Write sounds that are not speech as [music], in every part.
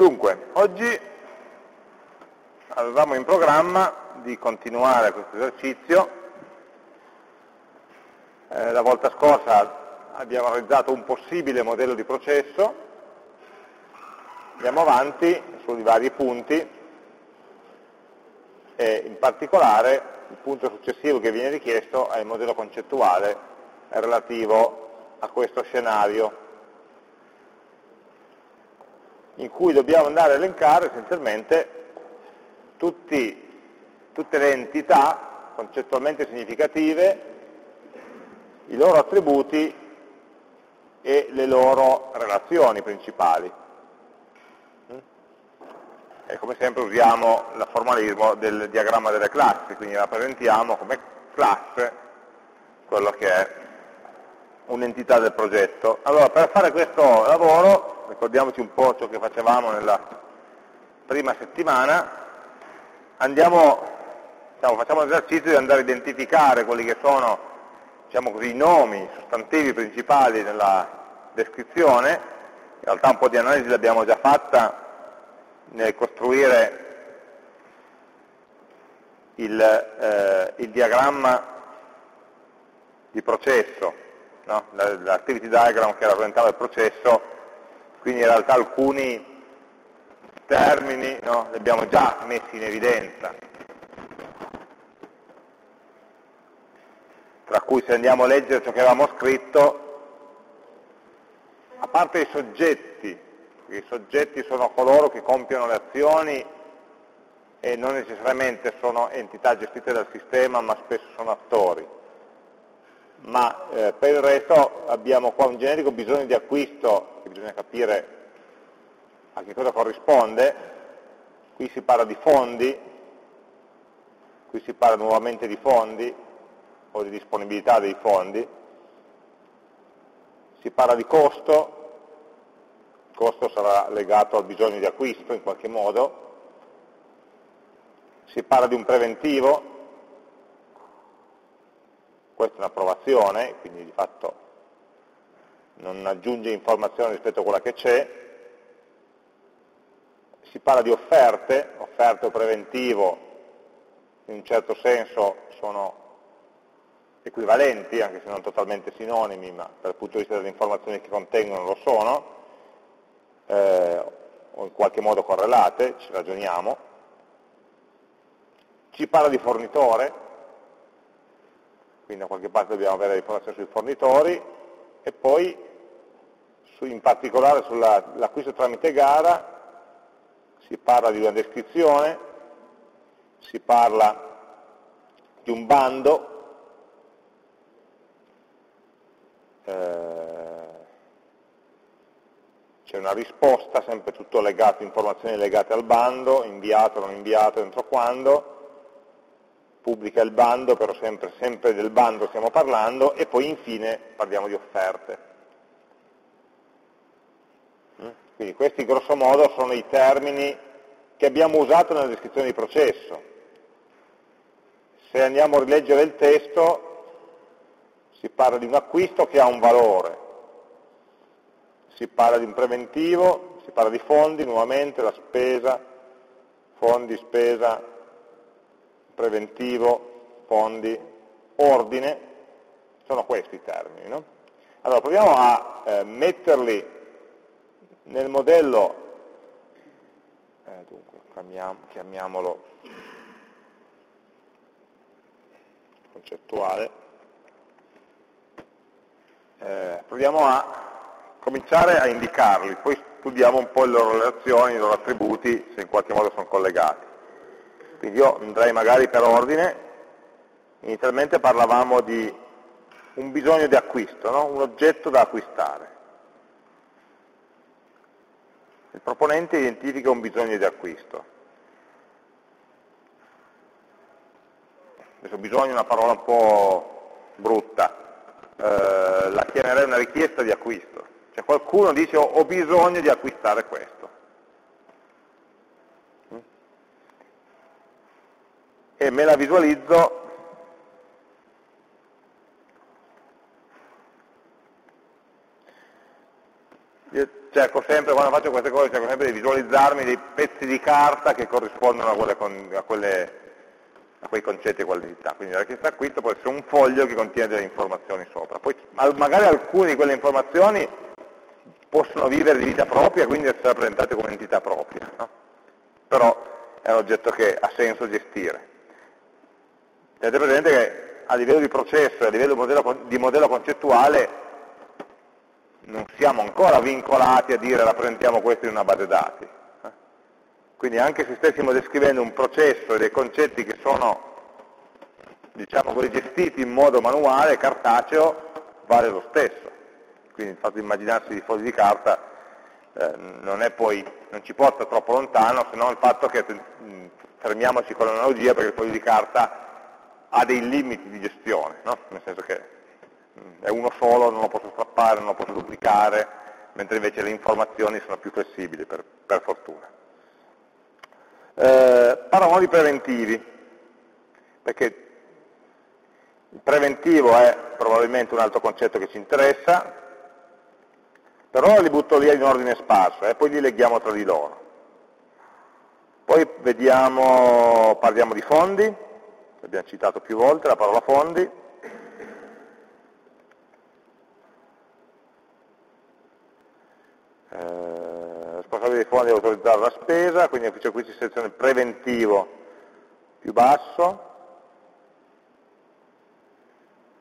Dunque, oggi avevamo in programma di continuare questo esercizio. Eh, la volta scorsa abbiamo realizzato un possibile modello di processo, andiamo avanti sui vari punti e in particolare il punto successivo che viene richiesto è il modello concettuale relativo a questo scenario in cui dobbiamo andare a elencare essenzialmente tutti, tutte le entità concettualmente significative, i loro attributi e le loro relazioni principali. E come sempre usiamo il formalismo del diagramma delle classi, quindi rappresentiamo come classe quello che è un'entità del progetto. Allora, per fare questo lavoro ricordiamoci un po' ciò che facevamo nella prima settimana, andiamo, diciamo, facciamo l'esercizio di andare a identificare quelli che sono diciamo così, i nomi, i sostantivi principali nella descrizione, in realtà un po' di analisi l'abbiamo già fatta nel costruire il, eh, il diagramma di processo, no? l'activity diagram che rappresentava il processo quindi in realtà alcuni termini no, li abbiamo già messi in evidenza, tra cui se andiamo a leggere ciò che avevamo scritto, a parte i soggetti, i soggetti sono coloro che compiono le azioni e non necessariamente sono entità gestite dal sistema, ma spesso sono attori. Ma eh, per il resto abbiamo qua un generico bisogno di acquisto bisogna capire a che cosa corrisponde, qui si parla di fondi, qui si parla nuovamente di fondi o di disponibilità dei fondi, si parla di costo, il costo sarà legato al bisogno di acquisto in qualche modo, si parla di un preventivo, questa è un'approvazione, quindi di fatto non aggiunge informazioni rispetto a quella che c'è, si parla di offerte, offerte o preventivo in un certo senso sono equivalenti, anche se non totalmente sinonimi, ma dal punto di vista delle informazioni che contengono lo sono, eh, o in qualche modo correlate, ci ragioniamo. Ci parla di fornitore, quindi da qualche parte dobbiamo avere informazioni sui fornitori, e poi in particolare sull'acquisto tramite gara, si parla di una descrizione, si parla di un bando, eh, c'è una risposta, sempre tutto legato, informazioni legate al bando, inviato, non inviato, entro quando, pubblica il bando, però sempre, sempre del bando stiamo parlando, e poi infine parliamo di offerte. Quindi questi grosso modo sono i termini che abbiamo usato nella descrizione di processo. Se andiamo a rileggere il testo si parla di un acquisto che ha un valore, si parla di un preventivo, si parla di fondi, nuovamente la spesa, fondi, spesa, preventivo, fondi, ordine, sono questi i termini. No? Allora proviamo a eh, metterli nel modello, eh, dunque, chiamiamo, chiamiamolo concettuale, eh, proviamo a cominciare a indicarli, poi studiamo un po' le loro relazioni, i loro attributi, se in qualche modo sono collegati. Quindi io andrei magari per ordine, inizialmente parlavamo di un bisogno di acquisto, no? un oggetto da acquistare. Il proponente identifica un bisogno di acquisto. Adesso bisogno è una parola un po' brutta, eh, la chiamerei una richiesta di acquisto. Cioè qualcuno dice ho, ho bisogno di acquistare questo. E me la visualizzo cerco sempre, quando faccio queste cose, cerco sempre di visualizzarmi dei pezzi di carta che corrispondono a, quelle, a, quelle, a quei concetti e qualità. Quindi la richiesta d'acquisto può essere un foglio che contiene delle informazioni sopra. Poi magari alcune di quelle informazioni possono vivere di vita propria, quindi essere rappresentate come entità propria. No? Però è un oggetto che ha senso gestire. Tenete presente che a livello di processo e a livello di modello, di modello concettuale non siamo ancora vincolati a dire rappresentiamo questo in una base dati. Quindi anche se stessimo descrivendo un processo e dei concetti che sono diciamo così, gestiti in modo manuale, cartaceo, vale lo stesso. Quindi il fatto di immaginarsi di fogli di carta eh, non, poi, non, ci porta troppo lontano, se non il fatto che fermiamoci con l'analogia perché il foglio di carta ha dei limiti di gestione, no? nel senso che è uno solo, non lo posso strappare, non lo posso duplicare, mentre invece le informazioni sono più flessibili, per, per fortuna. Eh, parliamo di preventivi, perché il preventivo è probabilmente un altro concetto che ci interessa, però li butto lì in ordine sparso e eh, poi li leghiamo tra di loro. Poi vediamo, parliamo di fondi, abbiamo citato più volte la parola fondi, eh, responsabile dei fondi autorizzare la spesa, quindi qui ci seleziona il preventivo più basso,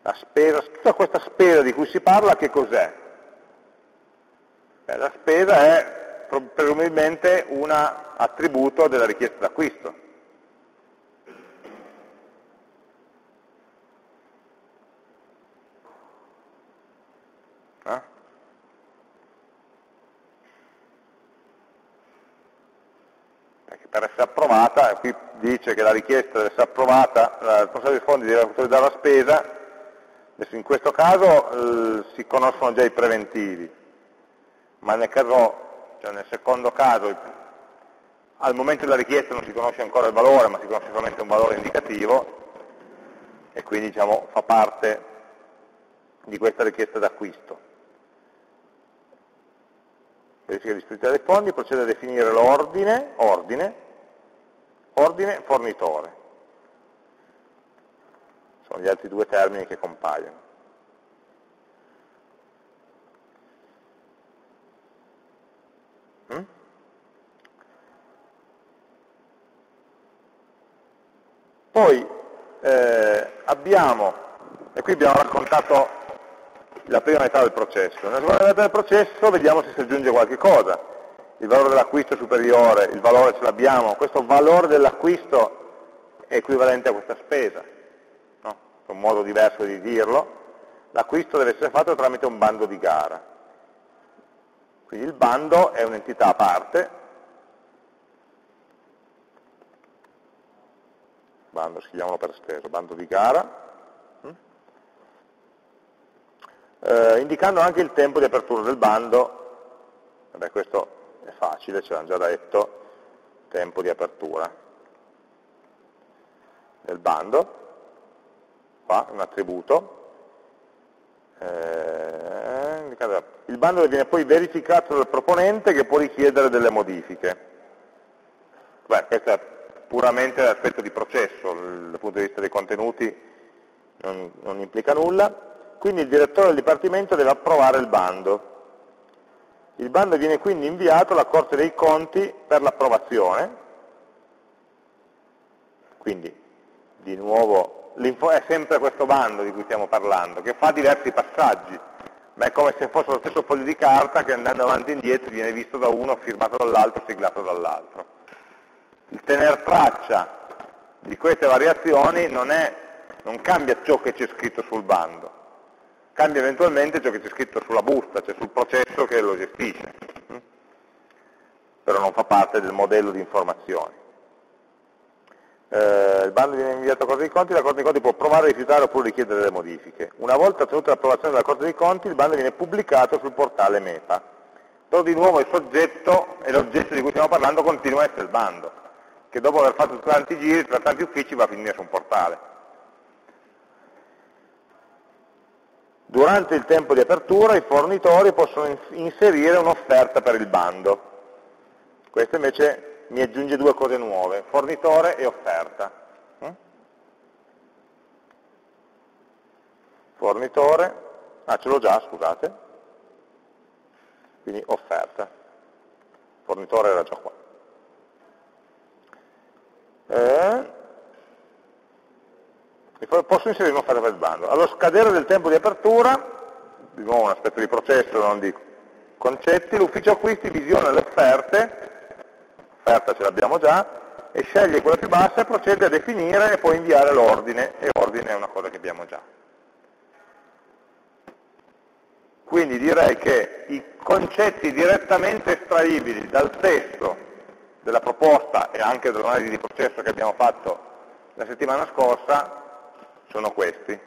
la spesa, tutta questa spesa di cui si parla che cos'è? la spesa è presumibilmente un attributo della richiesta d'acquisto. Per essere approvata, qui dice che la richiesta deve essere approvata, la responsabile dei fondi deve autorizzare la spesa, adesso in questo caso eh, si conoscono già i preventivi, ma nel, caso, cioè nel secondo caso al momento della richiesta non si conosce ancora il valore, ma si conosce solamente un valore indicativo e quindi diciamo, fa parte di questa richiesta d'acquisto. Verifica di disponibilità dei fondi, procede a definire l'ordine, ordine, fornitore. Sono gli altri due termini che compaiono. Mm? Poi eh, abbiamo, e qui abbiamo raccontato la prima metà del processo. Nella seconda metà del processo vediamo se si aggiunge qualche cosa. Il valore dell'acquisto è superiore, il valore ce l'abbiamo, questo valore dell'acquisto è equivalente a questa spesa, no? è un modo diverso di dirlo. L'acquisto deve essere fatto tramite un bando di gara. Quindi il bando è un'entità a parte, bando, scriviamolo per steso, bando di gara, eh, indicando anche il tempo di apertura del bando, vabbè questo è facile, ce l'hanno già detto, tempo di apertura. Del bando, qua un attributo, eh, il bando viene poi verificato dal proponente che può richiedere delle modifiche. Beh, questo è puramente l'aspetto di processo, dal punto di vista dei contenuti non, non implica nulla. Quindi il direttore del Dipartimento deve approvare il bando. Il bando viene quindi inviato alla Corte dei Conti per l'approvazione, quindi di nuovo è sempre questo bando di cui stiamo parlando, che fa diversi passaggi, ma è come se fosse lo stesso foglio di carta che andando avanti e indietro viene visto da uno, firmato dall'altro, siglato dall'altro. Il tener traccia di queste variazioni non, è, non cambia ciò che c'è scritto sul bando, cambia eventualmente ciò che c'è scritto sulla busta, cioè sul processo che lo gestisce, però non fa parte del modello di informazioni. Eh, il bando viene inviato alla Corte dei Conti, la Corte dei Conti può provare, rifiutare oppure richiedere delle modifiche. Una volta ottenuta l'approvazione della Corte dei Conti, il bando viene pubblicato sul portale MEPA. Però di nuovo il soggetto e l'oggetto di cui stiamo parlando continua a essere il bando, che dopo aver fatto tanti giri tra tanti uffici va a finire su un portale. Durante il tempo di apertura i fornitori possono inserire un'offerta per il bando. Questo invece mi aggiunge due cose nuove, fornitore e offerta. Mm? Fornitore, ah ce l'ho già, scusate, quindi offerta. Fornitore era già qua. Eh, posso inserire un'offerta per il bando. Allo scadere del tempo di apertura, di nuovo un aspetto di processo, non di concetti, l'ufficio acquisti visiona le offerte, offerta ce l'abbiamo già, e sceglie quella più bassa e procede a definire e poi inviare l'ordine, e ordine è una cosa che abbiamo già. Quindi direi che i concetti direttamente estraibili dal testo della proposta e anche dall'analisi di processo che abbiamo fatto la settimana scorsa sono questi.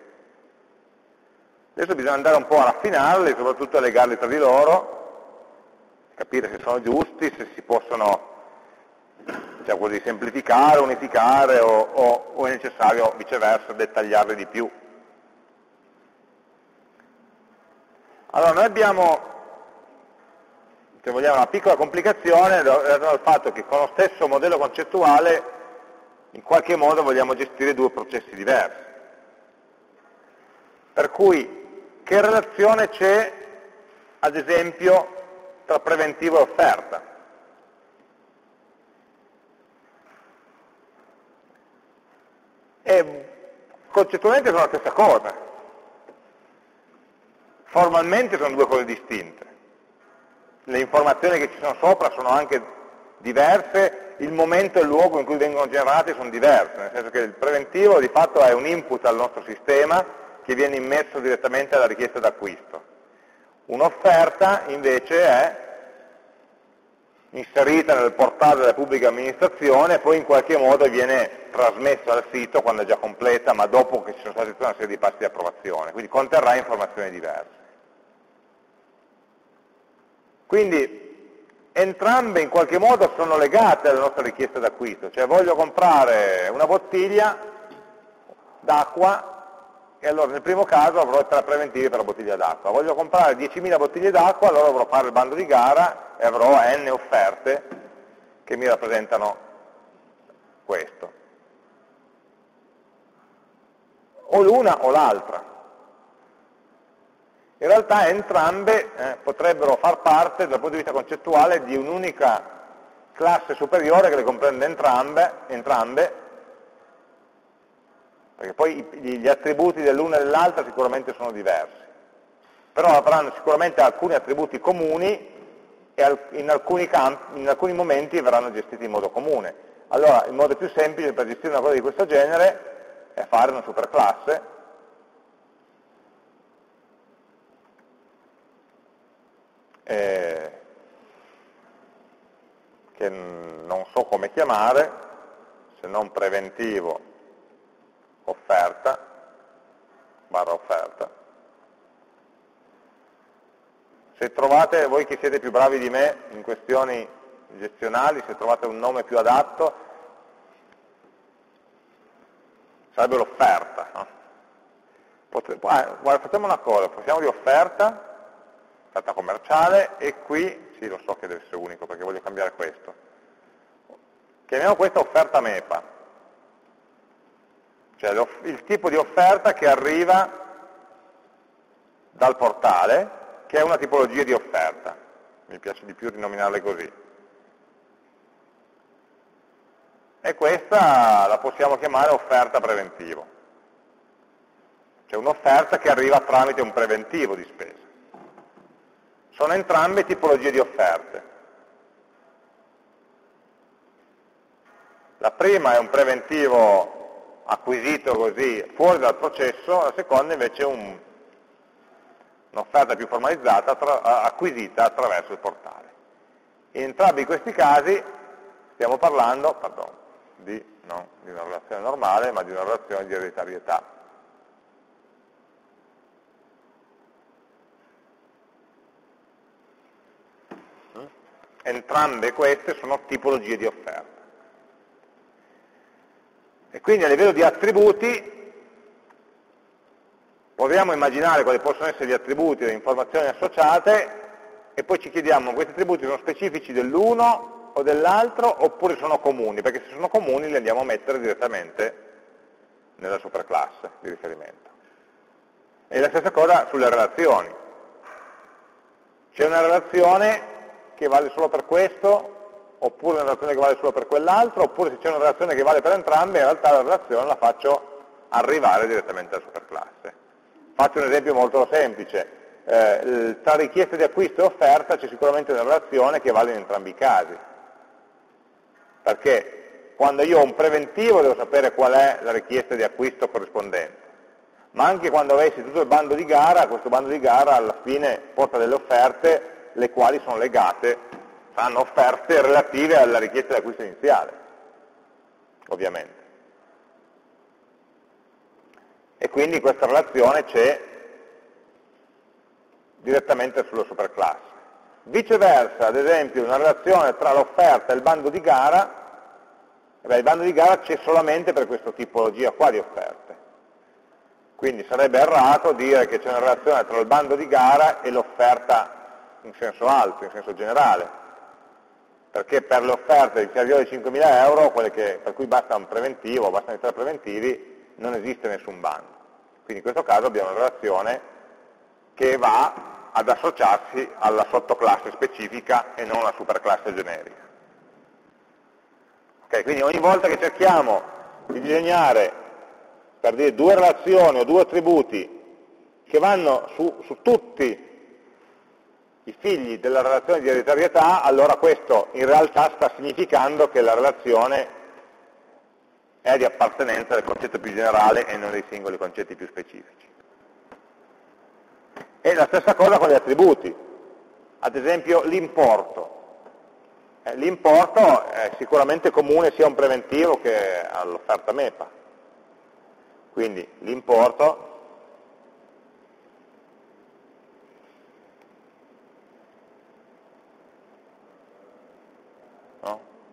Adesso bisogna andare un po' a raffinarli, soprattutto a legarli tra di loro, capire se sono giusti, se si possono diciamo così, semplificare, unificare o, o, o è necessario viceversa dettagliarli di più. Allora, noi abbiamo, se vogliamo, una piccola complicazione dal fatto che con lo stesso modello concettuale in qualche modo vogliamo gestire due processi diversi. Per cui che relazione c'è, ad esempio, tra preventivo e offerta? E concettualmente sono la stessa cosa. Formalmente sono due cose distinte. Le informazioni che ci sono sopra sono anche diverse, il momento e il luogo in cui vengono generate sono diverse, nel senso che il preventivo di fatto è un input al nostro sistema che viene immesso direttamente alla richiesta d'acquisto. Un'offerta invece è inserita nel portale della pubblica amministrazione e poi in qualche modo viene trasmessa al sito quando è già completa, ma dopo che ci sono stati tutta una serie di passi di approvazione, quindi conterrà informazioni diverse. Quindi entrambe in qualche modo sono legate alla nostra richiesta d'acquisto, cioè voglio comprare una bottiglia d'acqua e allora nel primo caso avrò tre preventivi per la bottiglia d'acqua. Voglio comprare 10.000 bottiglie d'acqua, allora dovrò fare il bando di gara e avrò n offerte che mi rappresentano questo. O l'una o l'altra. In realtà entrambe eh, potrebbero far parte dal punto di vista concettuale di un'unica classe superiore che le comprende entrambe, entrambe perché poi gli attributi dell'una e dell'altra sicuramente sono diversi, però avranno sicuramente alcuni attributi comuni e in alcuni, campi, in alcuni momenti verranno gestiti in modo comune. Allora il modo più semplice per gestire una cosa di questo genere è fare una superclasse. Eh, che non so come chiamare, se non preventivo offerta, barra offerta. Se trovate, voi che siete più bravi di me in questioni gestionali, se trovate un nome più adatto, sarebbe l'offerta. No? Ah, guarda, facciamo una cosa, facciamo di offerta, offerta commerciale, e qui, sì lo so che deve essere unico perché voglio cambiare questo, chiamiamo questa offerta MEPA, cioè il tipo di offerta che arriva dal portale, che è una tipologia di offerta. Mi piace di più rinominarle così. E questa la possiamo chiamare offerta preventivo. Cioè un'offerta che arriva tramite un preventivo di spesa. Sono entrambe tipologie di offerte. La prima è un preventivo acquisito così fuori dal processo, la seconda invece è un, un'offerta più formalizzata tra, acquisita attraverso il portale. In entrambi questi casi stiamo parlando pardon, di, non di una relazione normale, ma di una relazione di ereditarietà. Entrambe queste sono tipologie di offerta. E quindi a livello di attributi proviamo a immaginare quali possono essere gli attributi le informazioni associate e poi ci chiediamo questi attributi sono specifici dell'uno o dell'altro oppure sono comuni, perché se sono comuni li andiamo a mettere direttamente nella superclasse di riferimento. E la stessa cosa sulle relazioni. C'è una relazione che vale solo per questo, oppure una relazione che vale solo per quell'altro, oppure se c'è una relazione che vale per entrambe, in realtà la relazione la faccio arrivare direttamente alla superclasse. Faccio un esempio molto semplice. Eh, tra richiesta di acquisto e offerta c'è sicuramente una relazione che vale in entrambi i casi. Perché quando io ho un preventivo devo sapere qual è la richiesta di acquisto corrispondente ma anche quando avessi tutto il bando di gara, questo bando di gara alla fine porta delle offerte le quali sono legate, saranno offerte relative alla richiesta di acquisto iniziale, ovviamente. E quindi questa relazione c'è direttamente sulla superclasse. Viceversa, ad esempio, una relazione tra l'offerta e il bando di gara, beh, il bando di gara c'è solamente per questa tipologia qua di offerte quindi sarebbe errato dire che c'è una relazione tra il bando di gara e l'offerta in senso alto, in senso generale, perché per le offerte inferiori ai 5.000 euro, quelle che, per cui basta un preventivo, bastano i tre preventivi, non esiste nessun bando. Quindi in questo caso abbiamo una relazione che va ad associarsi alla sottoclasse specifica e non alla superclasse generica. Okay, quindi ogni volta che cerchiamo di disegnare per dire due relazioni o due attributi che vanno su, su tutti i figli della relazione di ereditarietà, allora questo in realtà sta significando che la relazione è di appartenenza del concetto più generale e non dei singoli concetti più specifici. E la stessa cosa con gli attributi, ad esempio l'importo. Eh, l'importo è sicuramente comune sia a un preventivo che all'offerta MEPA quindi l'importo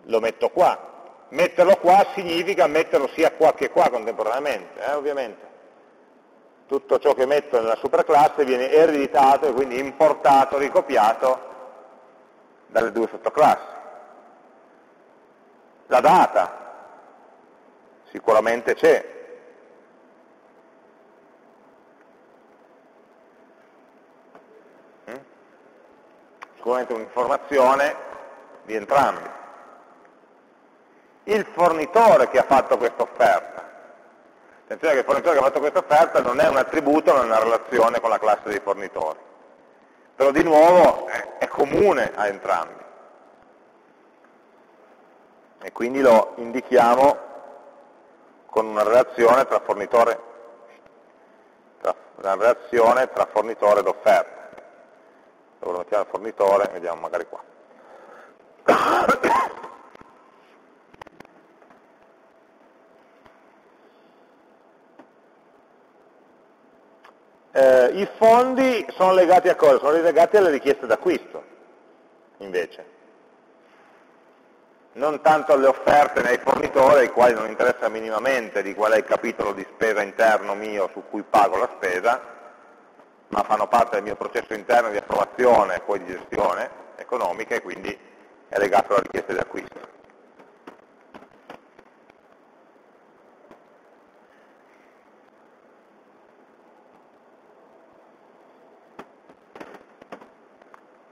lo metto qua. Metterlo qua significa metterlo sia qua che qua contemporaneamente, eh, ovviamente. Tutto ciò che metto nella superclasse viene ereditato e quindi importato, ricopiato dalle due sottoclassi. La data sicuramente c'è, sicuramente un'informazione di entrambi. Il fornitore che ha fatto questa offerta. Attenzione che il fornitore che ha fatto questa offerta non è un attributo, non è una relazione con la classe dei fornitori. Però di nuovo è, comune a entrambi. E quindi lo indichiamo con una relazione tra fornitore, tra, una relazione tra fornitore ed offerta dove lo mettiamo il fornitore, vediamo magari qua. [coughs] Eh, I fondi sono legati a cosa? Sono legati alle richieste d'acquisto, invece. Non tanto alle offerte nei fornitori, ai quali non interessa minimamente di qual è il capitolo di spesa interno mio su cui pago la spesa, ma fanno parte del mio processo interno di approvazione e poi di gestione economica e quindi è legato alla richiesta di acquisto.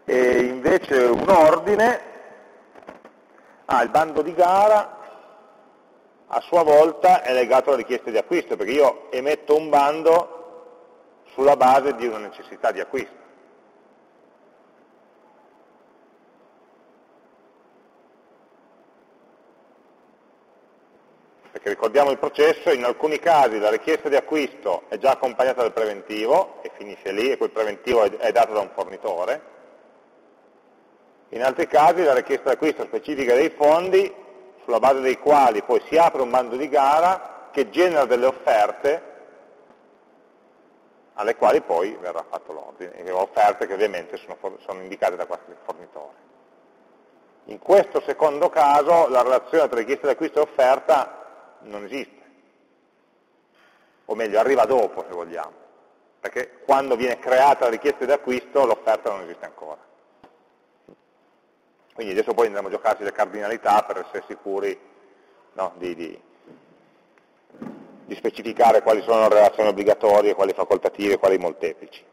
E invece un ordine, ah, il bando di gara a sua volta è legato alla richiesta di acquisto, perché io emetto un bando sulla base di una necessità di acquisto. Perché ricordiamo il processo, in alcuni casi la richiesta di acquisto è già accompagnata dal preventivo e finisce lì e quel preventivo è dato da un fornitore, in altri casi la richiesta di acquisto specifica dei fondi sulla base dei quali poi si apre un bando di gara che genera delle offerte alle quali poi verrà fatto l'ordine, offerte che ovviamente sono, sono indicate da qualche fornitore. In questo secondo caso la relazione tra richiesta d'acquisto e offerta non esiste, o meglio arriva dopo se vogliamo. perché quando viene creata la richiesta di acquisto l'offerta non esiste ancora. Quindi adesso poi andremo a giocarci le cardinalità per essere sicuri no, di, di, di, specificare quali sono le relazioni obbligatorie, quali facoltative, quali molteplici.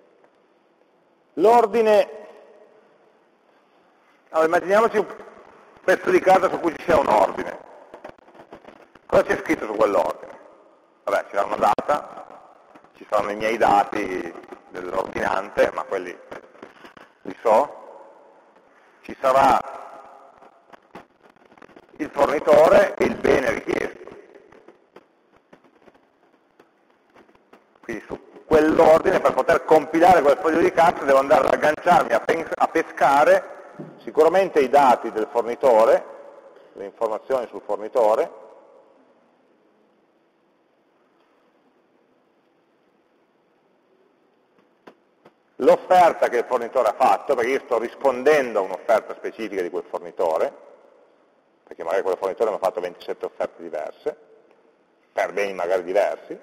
L'ordine, allora immaginiamoci un pezzo di carta su cui ci sia un ordine. Cosa c'è scritto su quell'ordine? Vabbè, c'è una data, ci sono i miei dati dell'ordinante, ma quelli li so, ci sarà il fornitore e il bene richiesto. Quindi su quell'ordine, per poter compilare quel foglio di carta, devo andare ad agganciarmi a, a pescare sicuramente i dati del fornitore, le informazioni sul fornitore, l'offerta che il fornitore ha fatto, perché io sto rispondendo a un'offerta specifica di quel fornitore, perché magari quel fornitore mi ha fatto 27 offerte diverse, per beni magari diversi,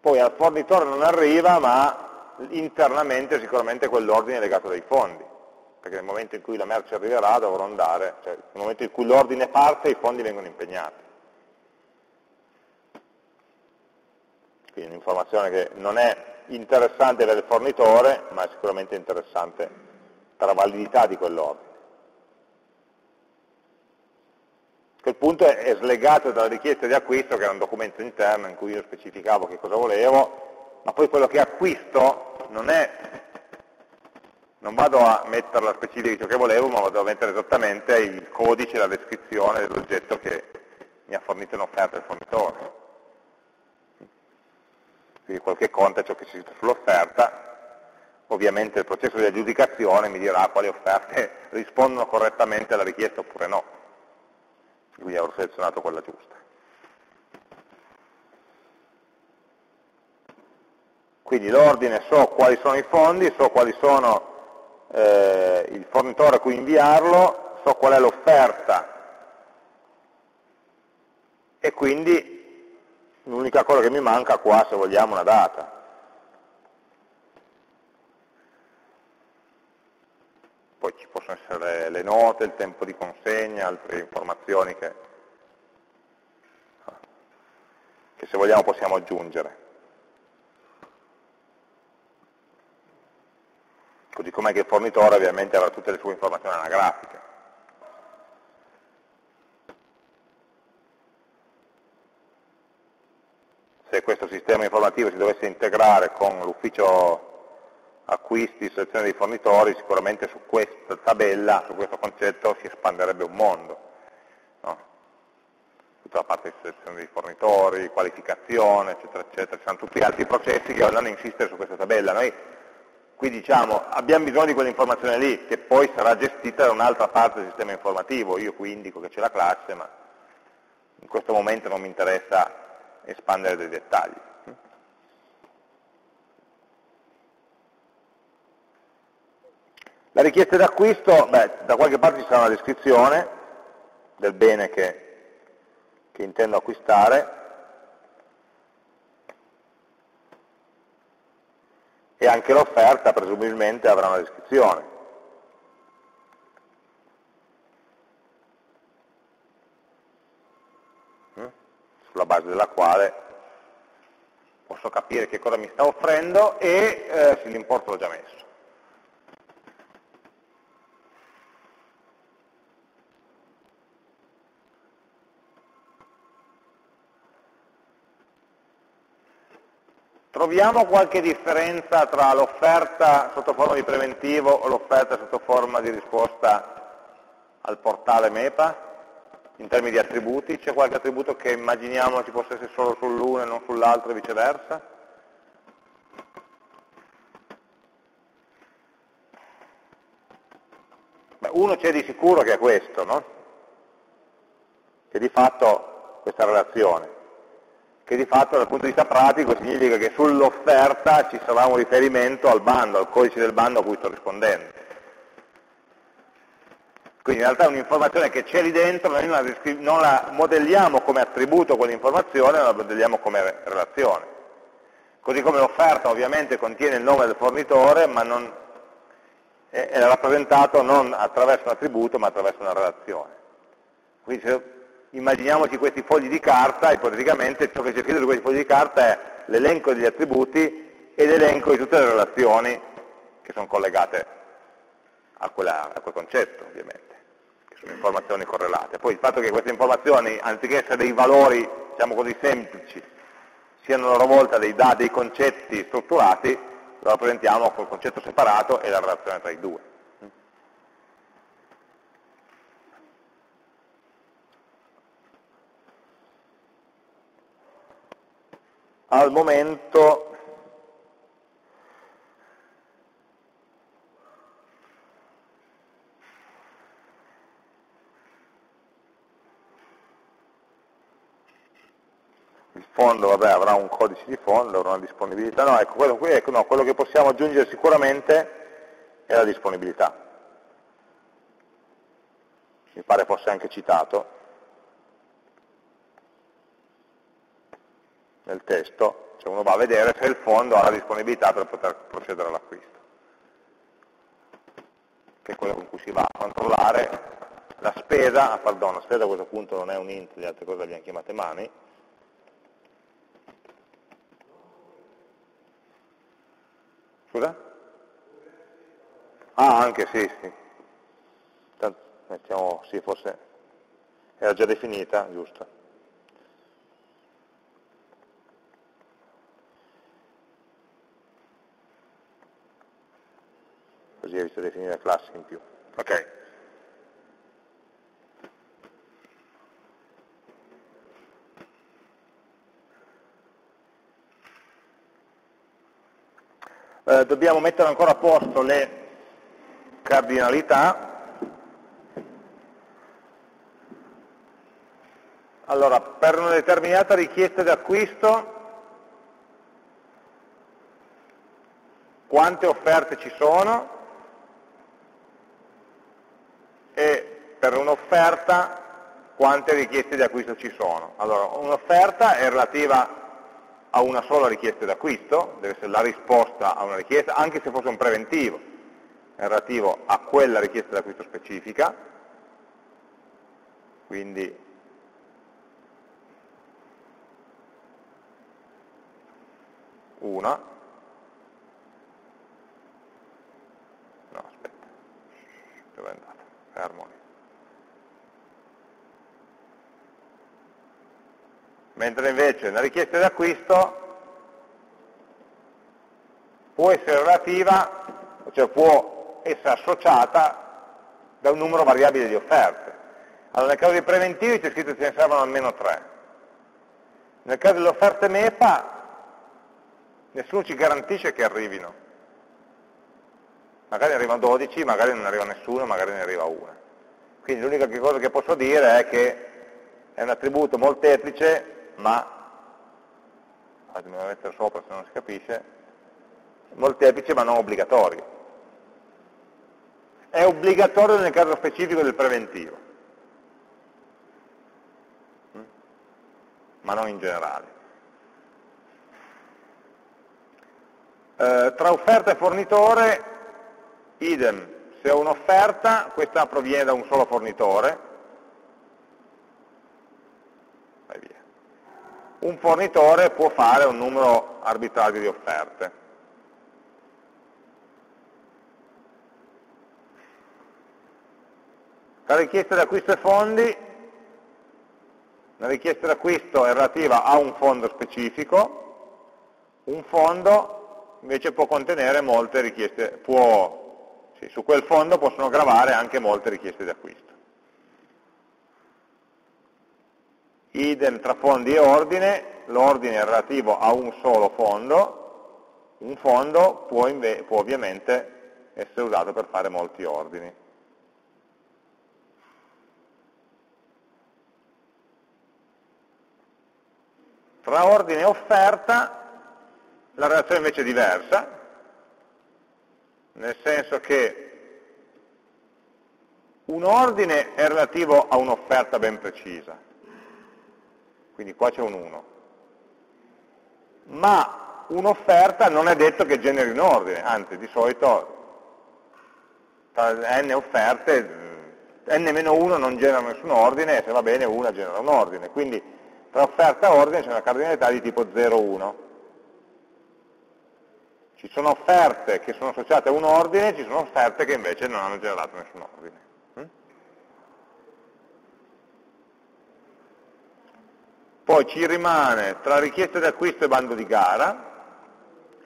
poi al fornitore non arriva, ma internamente sicuramente quell'ordine è legato dai fondi, perché nel momento in cui la merce arriverà dovrò andare, cioè nel momento in cui l'ordine parte i fondi vengono impegnati. Un'informazione che non è interessante per il fornitore, ma è sicuramente interessante per la validità di quell'ordine. Quel punto è slegato dalla richiesta di acquisto, che era un documento interno in cui io specificavo che cosa volevo, ma poi quello che acquisto non è, non vado a mettere la specifica di ciò che volevo, ma vado a mettere esattamente il codice, la descrizione dell'oggetto che mi ha fornito in offerta il fornitore quindi qualche conto è ciò che si cita sull'offerta, ovviamente il processo di aggiudicazione mi dirà quali offerte [laughs] rispondono correttamente alla richiesta oppure no, quindi avrò selezionato quella giusta. Quindi l'ordine so quali sono i fondi, so quali sono eh, il fornitore a cui inviarlo, so qual è l'offerta. E quindi L'unica cosa che mi manca qua, se vogliamo, è una data. Poi ci possono essere le note, il tempo di consegna, altre informazioni che, che se vogliamo possiamo aggiungere. Così come che il fornitore ovviamente avrà tutte le sue informazioni anagrafiche. Se questo sistema informativo si dovesse integrare con l'ufficio acquisti, selezione dei fornitori, sicuramente su questa tabella, su questo concetto si espanderebbe un mondo. No? Tutta la parte di selezione dei fornitori, qualificazione, eccetera, eccetera. Ci sono tutti gli altri processi che andranno a insistere su questa tabella. Noi qui diciamo abbiamo bisogno di quell'informazione lì, che poi sarà gestita da un'altra parte del sistema informativo. Io qui indico che c'è la classe, ma in questo momento non mi interessa espandere dei dettagli. La richiesta d'acquisto, da qualche parte ci sarà una descrizione del bene che, che intendo acquistare e anche l'offerta presumibilmente avrà una descrizione. Sulla base della quale posso capire che cosa mi sta offrendo e eh, se l'importo l'ho già messo. Troviamo qualche differenza tra l'offerta sotto forma di preventivo o l'offerta sotto forma di risposta al portale MEPA? In termini di attributi, c'è qualche attributo che immaginiamo ci possa essere solo sull'uno e non sull'altro e viceversa? Beh, uno c'è di sicuro che è questo, no? Che di fatto, questa relazione, che di fatto dal punto di vista pratico significa che sull'offerta ci sarà un riferimento al bando, al codice del bando a cui sto rispondendo Quindi in realtà è un'informazione che c'è lì dentro, noi non la, non la modelliamo come attributo quell'informazione, ma la modelliamo come relazione. Così come l'offerta ovviamente contiene il nome del fornitore, ma non, è, è rappresentato non attraverso un attributo, ma attraverso una relazione. Quindi se immaginiamoci questi fogli di carta, ipoteticamente ciò che c'è scritto su questi fogli di carta è l'elenco degli attributi e l'elenco di tutte le relazioni che sono collegate a, quella, a quel concetto, ovviamente sono informazioni correlate. Poi il fatto che queste informazioni, anziché essere dei valori, diciamo così, semplici, siano a loro volta dei, dei concetti strutturati, lo rappresentiamo col concetto separato e la relazione tra i due. Al momento fondo vabbè, avrà un codice di fondo, avrà una disponibilità, no, ecco, quello, qui, ecco, no, quello che possiamo aggiungere sicuramente è la disponibilità. Mi pare fosse anche citato nel testo, cioè uno va a vedere se il fondo ha la disponibilità per poter procedere all'acquisto, che è quello con cui si va a controllare la spesa, ah, pardon, la spesa a questo punto non è un int, le altre cose le abbiamo chiamate mani, Scusa? Ah, anche sì, sì. Mettiamo, sì, forse era già definita, giusto. Così hai visto definire la classe in più. Ok. Dobbiamo mettere ancora a posto le cardinalità. Allora, per una determinata richiesta di acquisto, quante offerte ci sono e per un'offerta quante richieste di acquisto ci sono. Allora, un'offerta è relativa a una sola richiesta d'acquisto, deve essere la risposta a una richiesta, anche se fosse un preventivo, relativo a quella richiesta d'acquisto specifica, quindi una, no aspetta, dove è andata? Fermo lì. Mentre invece una richiesta di acquisto può essere relativa, cioè può essere associata da un numero variabile di offerte. Allora nel caso dei preventivi c'è scritto che ce ne servono almeno tre. Nel caso delle offerte MEPA nessuno ci garantisce che arrivino. Magari ne arrivano 12, magari non arriva nessuno, magari ne arriva una. Quindi l'unica cosa che posso dire è che è un attributo molteplice ma, fatemi mettere sopra se non si capisce, molteplice ma non obbligatorio. È obbligatorio nel caso specifico del preventivo, mm? ma non in generale. Eh, tra offerta e fornitore, idem, se ho un'offerta, questa proviene da un solo fornitore, un fornitore può fare un numero arbitrario di offerte. La richiesta di acquisto e fondi, la richiesta di acquisto è relativa a un fondo specifico, un fondo invece può contenere molte richieste, può, sì, su quel fondo possono gravare anche molte richieste di acquisto. Idem tra fondi e ordine, l'ordine è relativo a un solo fondo, un fondo può, può ovviamente essere usato per fare molti ordini. Tra ordine e offerta la relazione invece è diversa, nel senso che un ordine è relativo a un'offerta ben precisa, quindi qua c'è un 1, ma un'offerta non è detto che generi un ordine, anzi di solito tra n offerte n-1 non genera nessun ordine e se va bene una genera un ordine, quindi tra offerta e ordine c'è una cardinalità di tipo 0,1. Ci sono offerte che sono associate a un ordine, ci sono offerte che invece non hanno generato nessun ordine. Poi ci rimane tra richiesta di acquisto e bando di gara,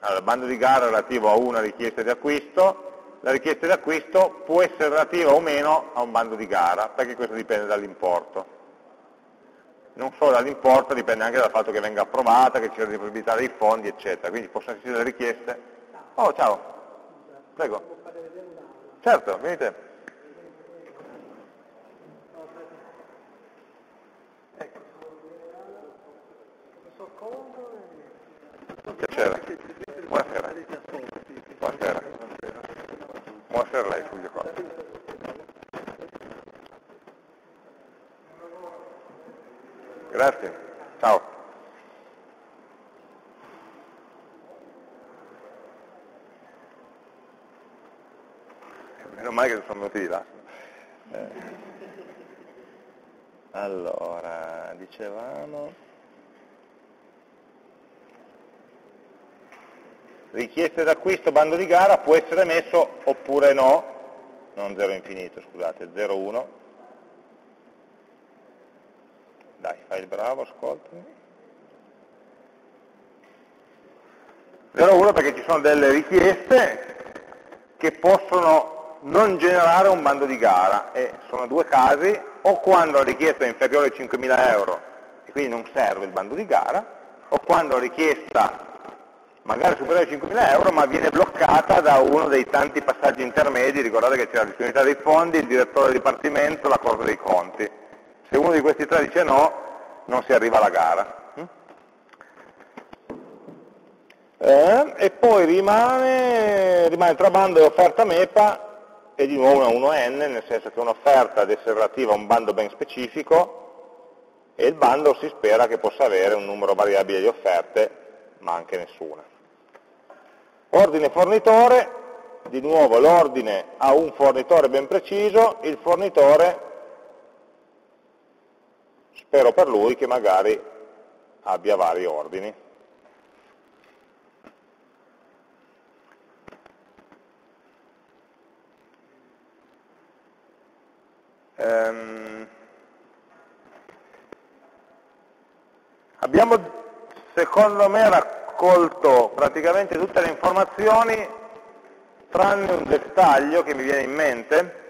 allora, il bando di gara relativo a una richiesta di acquisto, la richiesta di acquisto può essere relativa o meno a un bando di gara, perché questo dipende dall'importo non solo dall'importo, dipende anche dal fatto che venga approvata, che sia la disponibilità dei fondi, eccetera. Quindi possono esserci delle richieste. Oh, ciao. Prego. Certo, venite. Piacere. Buonasera. Buonasera. Buonasera a lei, Fulvio Costa. Grazie. Ciao. Meno male che sono venuti di là. Eh. Allora, dicevamo... Richieste d'acquisto, bando di gara, può essere messo oppure no, non 0 infinito, scusate, 0,1 dai, fai il bravo, ascoltami. 0,1 perché ci sono delle richieste che possono non generare un bando di gara e sono due casi, o quando la richiesta è inferiore ai 5.000 euro e quindi non serve il bando di gara, o quando la richiesta magari superiore ai 5.000 euro ma viene bloccata da uno dei tanti passaggi intermedi, ricordate che c'è la disponibilità dei fondi, il direttore del dipartimento, la Corte dei Conti. Se uno di questi tre dice no, non si arriva alla gara. Eh, e poi rimane, rimane tra bando e offerta MEPA e di nuovo una 1N, nel senso che un'offerta deve essere relativa a un bando ben specifico e il bando si spera che possa avere un numero variabile di offerte, ma anche nessuna. Ordine fornitore, di nuovo l'ordine ha un fornitore ben preciso, il fornitore spero per lui che magari abbia vari ordini. Ehm, abbiamo secondo me raccolto praticamente tutte le informazioni tranne un dettaglio che mi viene in mente.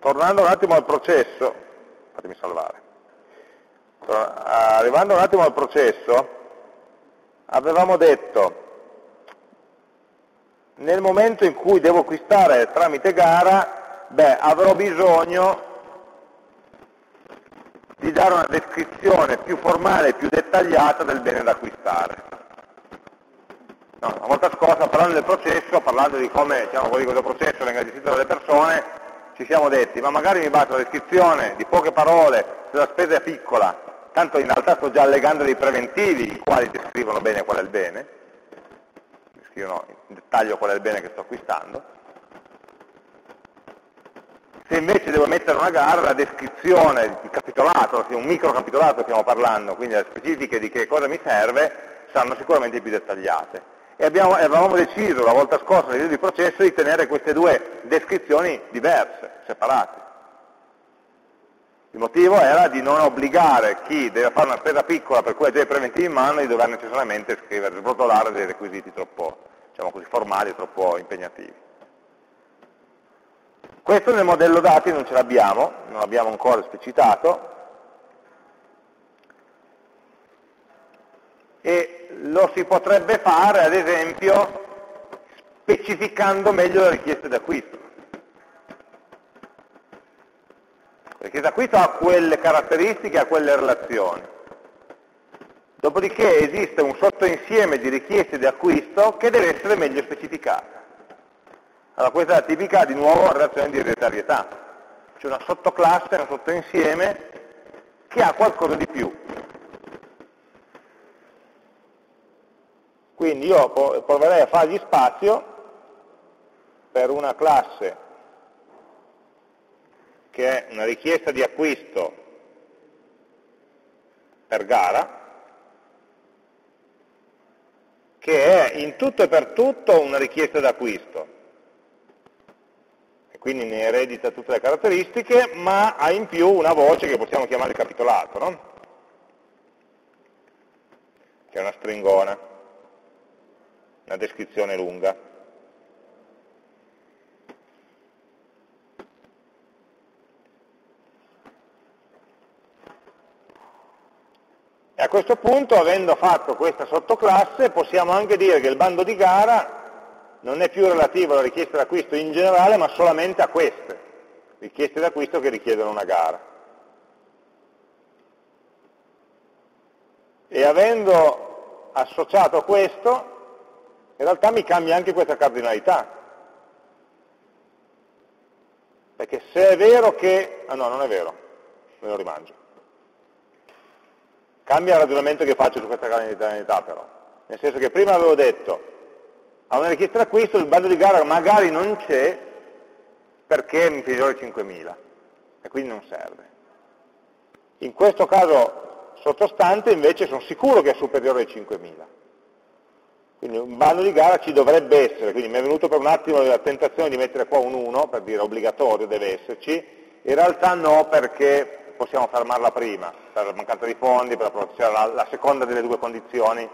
Tornando un attimo al processo, fatemi salvare, arrivando un attimo al processo, avevamo detto, nel momento in cui devo acquistare tramite gara, beh, avrò bisogno di dare una descrizione più formale e più dettagliata del bene da acquistare. No, la volta scorsa parlando del processo, parlando di come diciamo, questo processo venga gestito dalle persone, ci siamo detti, ma magari mi basta la descrizione di poche parole, se la spesa è piccola, tanto in realtà sto già allegando dei preventivi, i quali descrivono bene qual è il bene, descrivono in dettaglio qual è il bene che sto acquistando. Se invece devo mettere una gara, la descrizione, il capitolato, un micro capitolato stiamo parlando, quindi le specifiche di che cosa mi serve, saranno sicuramente più dettagliate e abbiamo, avevamo deciso la volta scorsa nel video di processo di tenere queste due descrizioni diverse, separate. Il motivo era di non obbligare chi deve fare una spesa piccola per cui ha già i preventivi in mano di dover necessariamente scrivere, sbrotolare dei requisiti troppo, diciamo così, formali, troppo impegnativi. Questo nel modello dati non ce l'abbiamo, non l'abbiamo ancora esplicitato, e lo si potrebbe fare ad esempio specificando meglio le richieste d'acquisto. La richiesta d'acquisto ha quelle caratteristiche, ha quelle relazioni. Dopodiché esiste un sottoinsieme di richieste di acquisto che deve essere meglio specificata. Allora questa è la tipica, di nuovo, relazione di ereditarietà. C'è una sottoclasse, un sottoinsieme che ha qualcosa di più. Quindi io proverei a fargli spazio per una classe che è una richiesta di acquisto per gara, che è in tutto e per tutto una richiesta d'acquisto, quindi ne eredita tutte le caratteristiche, ma ha in più una voce che possiamo chiamare capitolato, no? che è una stringona, una descrizione lunga. E a questo punto, avendo fatto questa sottoclasse, possiamo anche dire che il bando di gara non è più relativo alla richiesta d'acquisto in generale, ma solamente a queste richieste d'acquisto che richiedono una gara. E avendo associato questo, in realtà mi cambia anche questa cardinalità. Perché se è vero che... Ah no, non è vero, me lo rimangio. Cambia il ragionamento che faccio su questa cardinalità però, nel senso che prima avevo detto a una richiesta d'acquisto il bando di gara magari non c'è perché è inferiore a 5.000 e quindi non serve. In questo caso sottostante invece sono sicuro che è superiore ai 5.000. Quindi un bando di gara ci dovrebbe essere, quindi mi è venuto per un attimo la tentazione di mettere qua un 1, per dire obbligatorio deve esserci, in realtà no perché possiamo fermarla prima, per mancanza di fondi, per la, la, la seconda delle due condizioni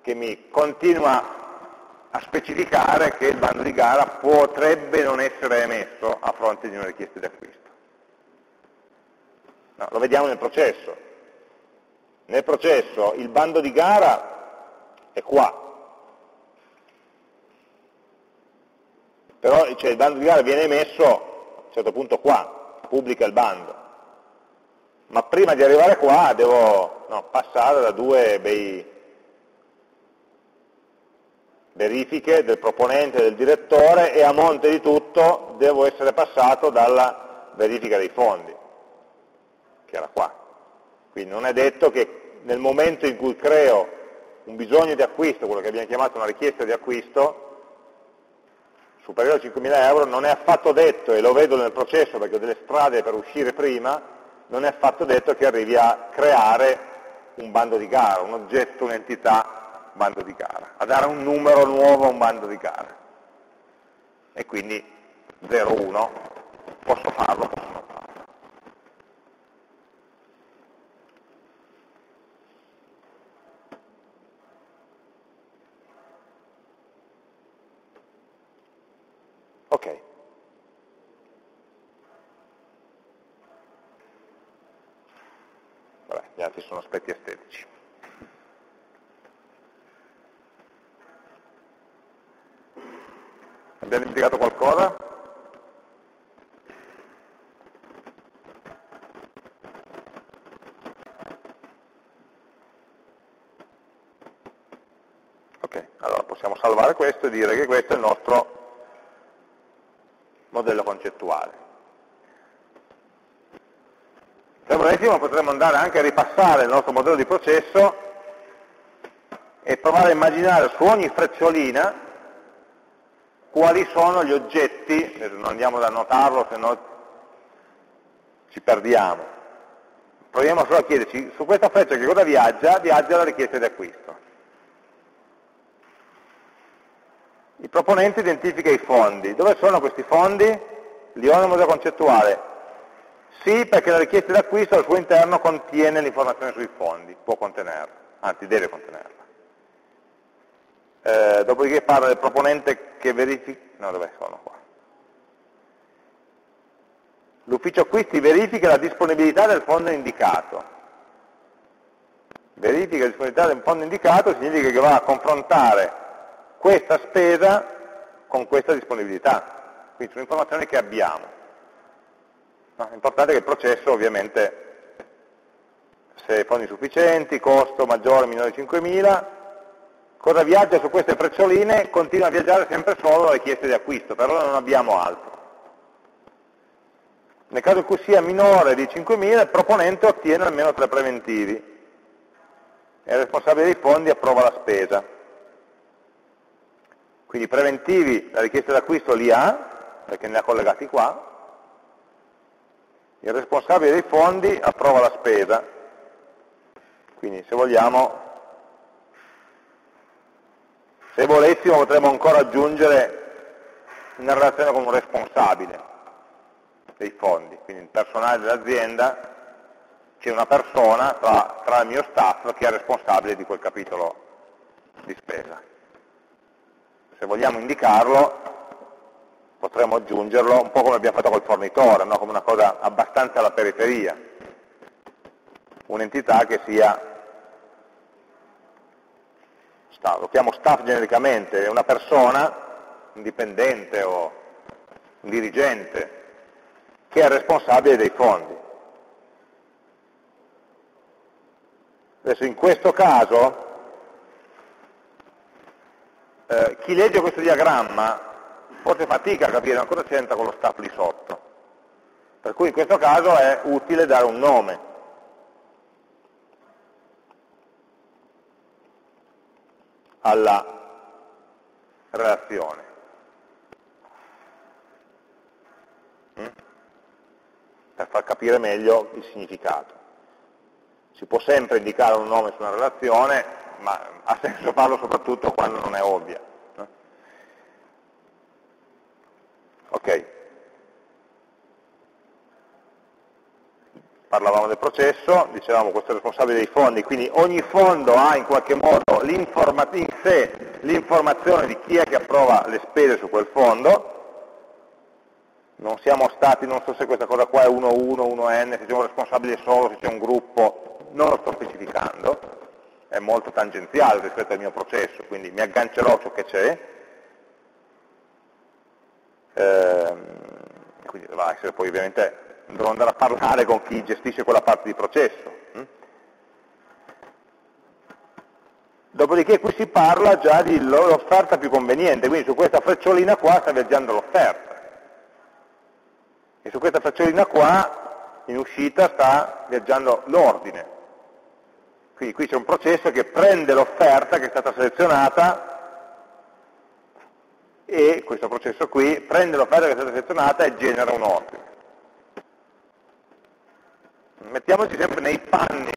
che mi continua a specificare che il bando di gara potrebbe non essere emesso a fronte di una richiesta di acquisto. No, lo vediamo nel processo. Nel processo il bando di gara è qua. Però cioè, il bando di gara viene emesso a un certo punto qua, pubblica il bando ma prima di arrivare qua devo no, passare da due bei verifiche del proponente e del direttore e a monte di tutto devo essere passato dalla verifica dei fondi, che era qua. Quindi non è detto che nel momento in cui creo un bisogno di acquisto, quello che abbiamo chiamato una richiesta di acquisto, superiore a 5.000 euro, non è affatto detto, e lo vedo nel processo perché ho delle strade per uscire prima, non è affatto detto che arrivi a creare un bando di gara, un oggetto, un'entità bando di gara, a dare un numero nuovo a un bando di gara. E quindi 0,1 posso farlo, posso farlo. Ok. gli altri sono aspetti estetici. Abbiamo indicato qualcosa? Ok, allora possiamo salvare questo e dire che questo è il nostro modello concettuale. Se volessimo potremmo andare anche a ripassare il nostro modello di processo e provare a immaginare su ogni frecciolina quali sono gli oggetti, non andiamo ad annotarlo se no ci perdiamo. Proviamo solo a chiederci, su questa freccia che cosa viaggia? Viaggia la richiesta di acquisto. Il proponente identifica i fondi. Dove sono questi fondi? Li ho nel modello concettuale. Sì, perché la richiesta d'acquisto al suo interno contiene l'informazione sui fondi, può contenerla, anzi deve contenerla. Eh, dopodiché parla del proponente che verifica, no dove sono qua? L'ufficio acquisti verifica la disponibilità del fondo indicato. Verifica la disponibilità del fondo indicato significa che va a confrontare questa spesa con questa disponibilità. Quindi sono informazioni che abbiamo. No, è importante che il processo ovviamente, se fondi sufficienti, costo maggiore o minore di 5.000, Cosa viaggia su queste freccioline? Continua a viaggiare sempre solo la richiesta di acquisto, per ora non abbiamo altro. Nel caso in cui sia minore di 5.000 il proponente ottiene almeno tre preventivi e il responsabile dei fondi approva la spesa. Quindi i preventivi, la richiesta d'acquisto li ha, perché ne ha collegati qua, il responsabile dei fondi approva la spesa. Quindi se vogliamo, se volessimo potremmo ancora aggiungere una relazione con un responsabile, dei fondi, quindi il personale dell'azienda c'è una persona tra, tra il mio staff che è responsabile di quel capitolo di spesa. Se vogliamo indicarlo potremmo aggiungerlo un po' come abbiamo fatto col fornitore, no? come una cosa abbastanza alla periferia, un'entità che sia, lo chiamo staff genericamente, è una persona, un dipendente o un dirigente, che è responsabile dei fondi. Adesso in questo caso, eh, chi legge questo diagramma forse fatica a capire cosa c'entra con lo staff lì sotto. Per cui in questo caso è utile dare un nome. Alla relazione. per far capire meglio il significato. Si può sempre indicare un nome su una relazione, ma ha senso farlo soprattutto quando non è ovvia. Ok. Parlavamo del processo, dicevamo questo è responsabile dei fondi, quindi ogni fondo ha in qualche modo in sé l'informazione di chi è che approva le spese su quel fondo, non siamo stati, non so se questa cosa qua è 1-1, 1N, se c'è un responsabile solo, se c'è un gruppo, non lo sto specificando, è molto tangenziale rispetto al mio processo, quindi mi aggancerò a ciò che c'è, ehm, quindi dovrà essere poi ovviamente, dovrò andare a parlare con chi gestisce quella parte di processo. Hm? Dopodiché qui si parla già di l'offerta più conveniente, quindi su questa frecciolina qua sta viaggiando l'offerta e su questa frecciolina qua in uscita sta viaggiando l'ordine. Quindi qui c'è un processo che prende l'offerta che è stata selezionata e questo processo qui prende l'offerta che è stata selezionata e genera un ordine. Mettiamoci sempre nei panni.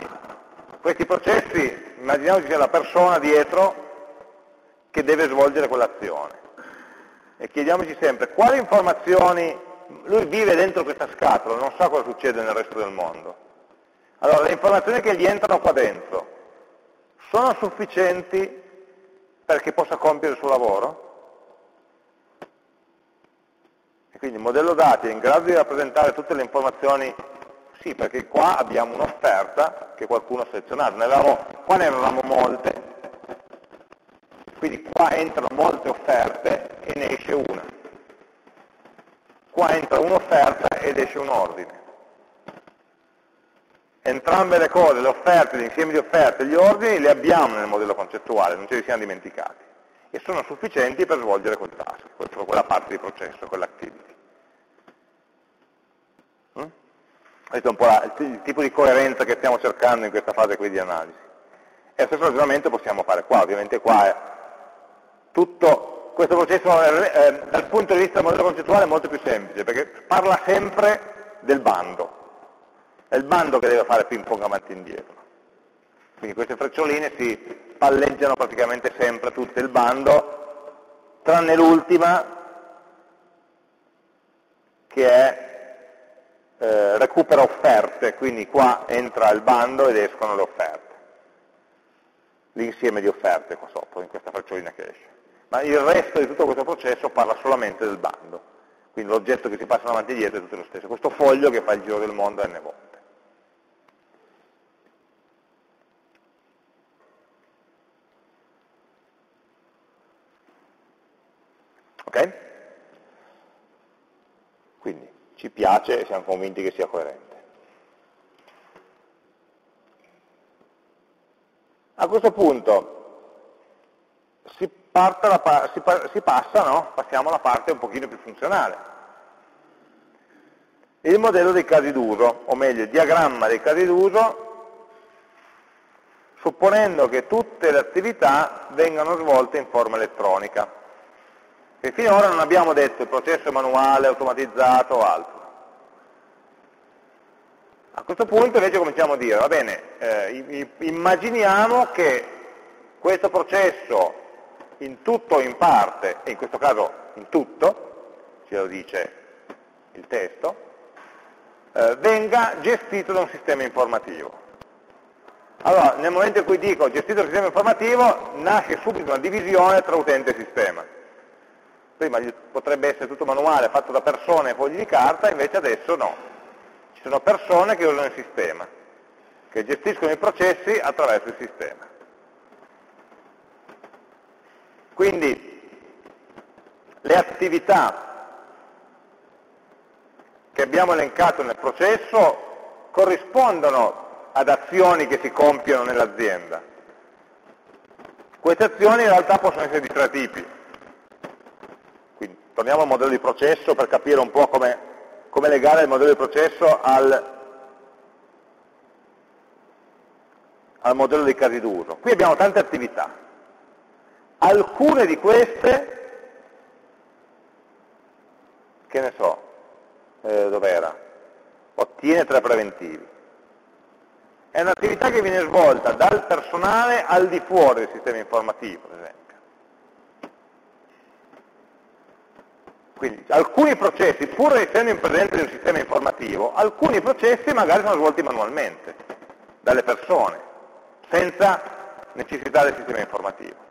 Questi processi, immaginiamoci sia la persona dietro che deve svolgere quell'azione. E chiediamoci sempre quali informazioni lui vive dentro questa scatola, non sa cosa succede nel resto del mondo. Allora, le informazioni che gli entrano qua dentro sono sufficienti perché possa compiere il suo lavoro? E quindi il modello dati è in grado di rappresentare tutte le informazioni? Sì, perché qua abbiamo un'offerta che qualcuno ha selezionato, ne avevamo, qua ne avevamo molte, quindi qua entrano molte offerte e ne esce una qua entra un'offerta ed esce un ordine. Entrambe le cose, le offerte, l'insieme di offerte e gli ordini, le abbiamo nel modello concettuale, non ce li siamo dimenticati, e sono sufficienti per svolgere quel task, quella parte di processo, quell'activity. Mm? Questo è un po' la, il tipo di coerenza che stiamo cercando in questa fase qui di analisi. E lo stesso ragionamento possiamo fare qua, ovviamente qua è tutto questo processo eh, dal punto di vista del modello concettuale è molto più semplice, perché parla sempre del bando. È il bando che deve fare ping pong avanti e indietro. Quindi queste freccioline si palleggiano praticamente sempre tutte il bando, tranne l'ultima, che è eh, recupera offerte, quindi qua entra il bando ed escono le offerte. L'insieme di offerte qua sotto, in questa frecciolina che esce ma il resto di tutto questo processo parla solamente del bando. Quindi l'oggetto che si passa avanti e dietro è tutto lo stesso. Questo foglio che fa il giro del mondo n volte. Ok? Ci piace e siamo convinti che sia coerente. A questo punto si, la, si, si passa, no? passiamo alla parte un pochino più funzionale. Il modello dei casi d'uso, o meglio il diagramma dei casi d'uso, supponendo che tutte le attività vengano svolte in forma elettronica. E finora non abbiamo detto il processo manuale, automatizzato o altro. A questo punto invece cominciamo a dire, va bene, eh, immaginiamo che questo processo in tutto o in parte, e in questo caso in tutto, ce lo dice il testo, eh, venga gestito da un sistema informativo. Allora, nel momento in cui dico gestito il sistema informativo, nasce subito una divisione tra utente e sistema. Prima potrebbe essere tutto manuale, fatto da persone e fogli di carta, invece adesso no. Ci sono persone che usano il sistema, che gestiscono i processi attraverso il sistema. Quindi le attività che abbiamo elencato nel processo corrispondono ad azioni che si compiono nell'azienda. Queste azioni in realtà possono essere di tre tipi. Torniamo al modello di processo per capire un po' come, come legare il modello di processo al, al modello dei casi d'uso. Qui abbiamo tante attività, alcune di queste, che ne so, eh, dov'era? Ottiene tre preventivi. È un'attività che viene svolta dal personale al di fuori del sistema informativo, per esempio. Quindi alcuni processi, pur essendo in presenza di un sistema informativo, alcuni processi magari sono svolti manualmente, dalle persone, senza necessità del sistema informativo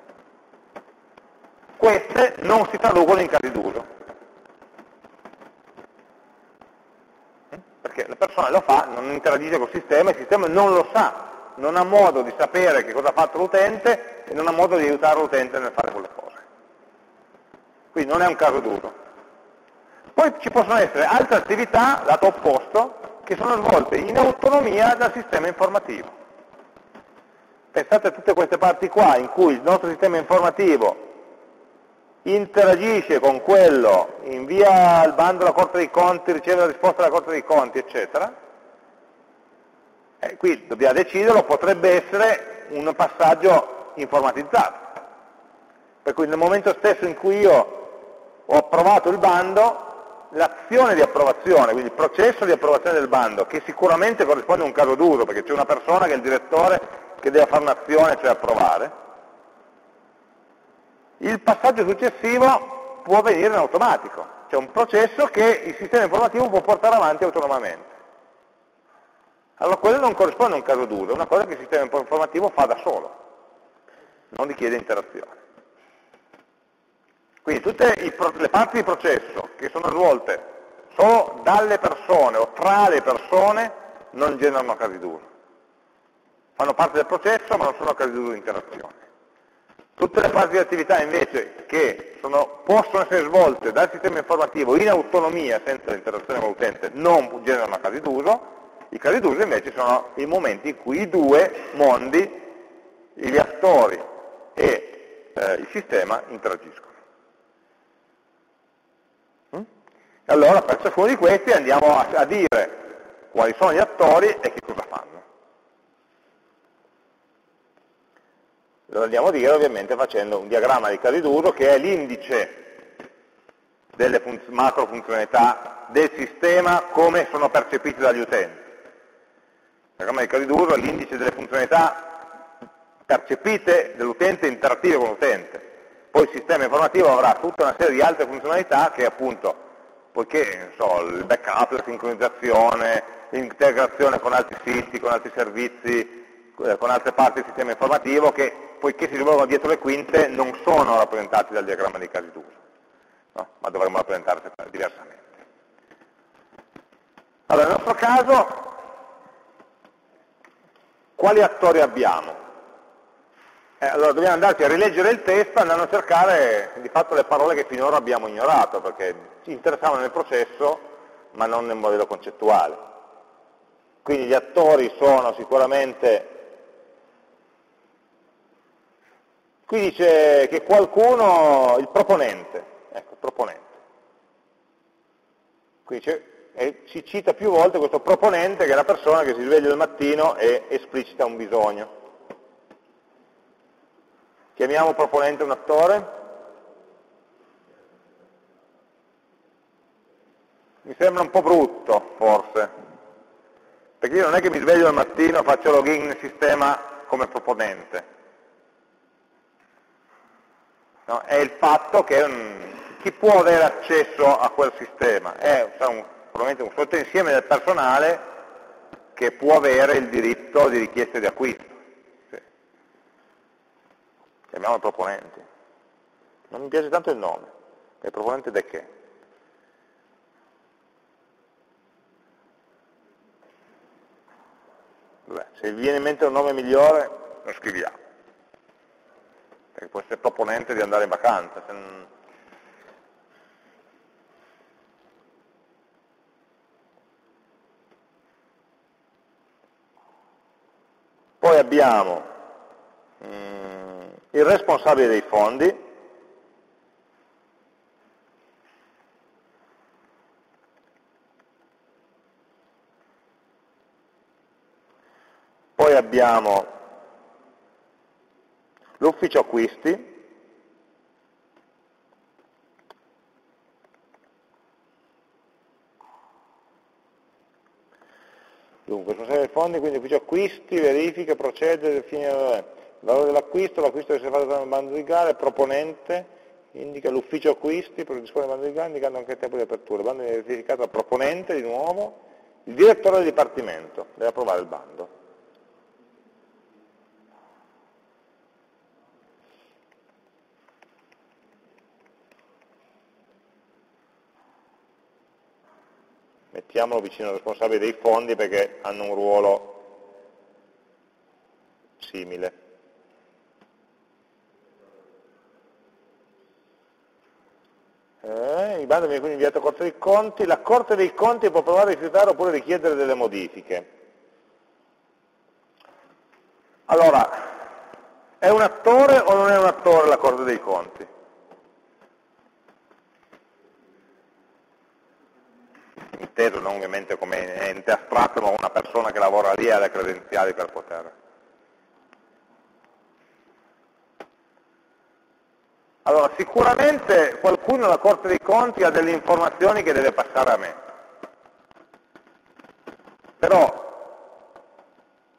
queste non si traducono in casi d'uso. Perché la persona lo fa, non interagisce col sistema, il sistema non lo sa, non ha modo di sapere che cosa ha fatto l'utente e non ha modo di aiutare l'utente nel fare quelle cose. Quindi non è un caso d'uso. Poi ci possono essere altre attività, lato opposto, che sono svolte in autonomia dal sistema informativo. Pensate a tutte queste parti qua in cui il nostro sistema informativo interagisce con quello, invia il bando alla Corte dei Conti, riceve la risposta dalla Corte dei Conti, eccetera, eh, qui dobbiamo deciderlo, potrebbe essere un passaggio informatizzato. Per cui nel momento stesso in cui io ho approvato il bando, l'azione di approvazione, quindi il processo di approvazione del bando, che sicuramente corrisponde a un caso d'uso, perché c'è una persona che è il direttore che deve fare un'azione, cioè approvare, il passaggio successivo può avvenire in automatico, cioè un processo che il sistema informativo può portare avanti autonomamente. Allora quello non corrisponde a un caso d'uso, è una cosa che il sistema informativo fa da solo, non richiede interazione. Quindi tutte le parti di processo che sono svolte solo dalle persone o tra le persone non generano casi d'uso. Fanno parte del processo ma non sono casi d'uso di interazione. Tutte le fasi di attività invece che sono, possono essere svolte dal sistema informativo in autonomia senza l'interazione con l'utente non generano casi d'uso, i casi d'uso invece sono i momenti in cui i due mondi, gli attori e eh, il sistema interagiscono. Mm? Allora per ciascuno di questi andiamo a, a dire quali sono gli attori e che cosa fanno. Lo andiamo a dire ovviamente facendo un diagramma di casi d'uso che è l'indice delle macro funzionalità del sistema come sono percepite dagli utenti. Il diagramma di casi d'uso è l'indice delle funzionalità percepite dall'utente interattive con l'utente. Poi il sistema informativo avrà tutta una serie di altre funzionalità che appunto, poiché so, il backup, la sincronizzazione, l'integrazione con altri siti, con altri servizi, eh, con altre parti del sistema informativo che poiché si svolgono dietro le quinte, non sono rappresentati dal diagramma dei casi d'uso, no? ma dovremmo rappresentarsi diversamente. Allora, nel nostro caso, quali attori abbiamo? Eh, allora dobbiamo andarci a rileggere il testo andando a cercare di fatto le parole che finora abbiamo ignorato, perché ci interessavano nel processo ma non nel modello concettuale. Quindi gli attori sono sicuramente Qui dice che qualcuno, il proponente, ecco, il proponente. Qui e si cita più volte questo proponente che è la persona che si sveglia al mattino e esplicita un bisogno. Chiamiamo proponente un attore? Mi sembra un po' brutto, forse, perché io non è che mi sveglio al mattino e faccio login nel sistema come proponente. No? È il fatto che un, chi può avere accesso a quel sistema? È un, probabilmente un sottoinsieme del personale che può avere il diritto di richiesta di acquisto. Sì. Chiamiamolo proponenti. Non mi piace tanto il nome, è proponente da che? Vabbè, se vi viene in mente un nome migliore, lo scriviamo. Perché può essere proponente di andare in vacanza. Poi abbiamo mm, il responsabile dei fondi, poi abbiamo l'ufficio acquisti, Dunque, responsabile dei fondi, quindi ufficio acquisti, verifica, procede, define il valore dell'acquisto, l'acquisto essere fatto nel bando di gara, proponente, indica l'ufficio acquisti, predispone il bando di gara, indicando anche il tempo di apertura. Il bando viene verificato dal proponente, di nuovo, il direttore del dipartimento deve approvare il bando. mettiamolo vicino al responsabile dei fondi perché hanno un ruolo simile. Eh, il bando viene quindi inviato a Corte dei Conti, la Corte dei Conti può provare a rifiutare oppure richiedere delle modifiche. Allora, è un attore o non è un attore la Corte dei Conti? inteso non ovviamente come ente astratto, ma una persona che lavora lì ha le credenziali per poter. Allora, sicuramente qualcuno alla Corte dei Conti ha delle informazioni che deve passare a me. Però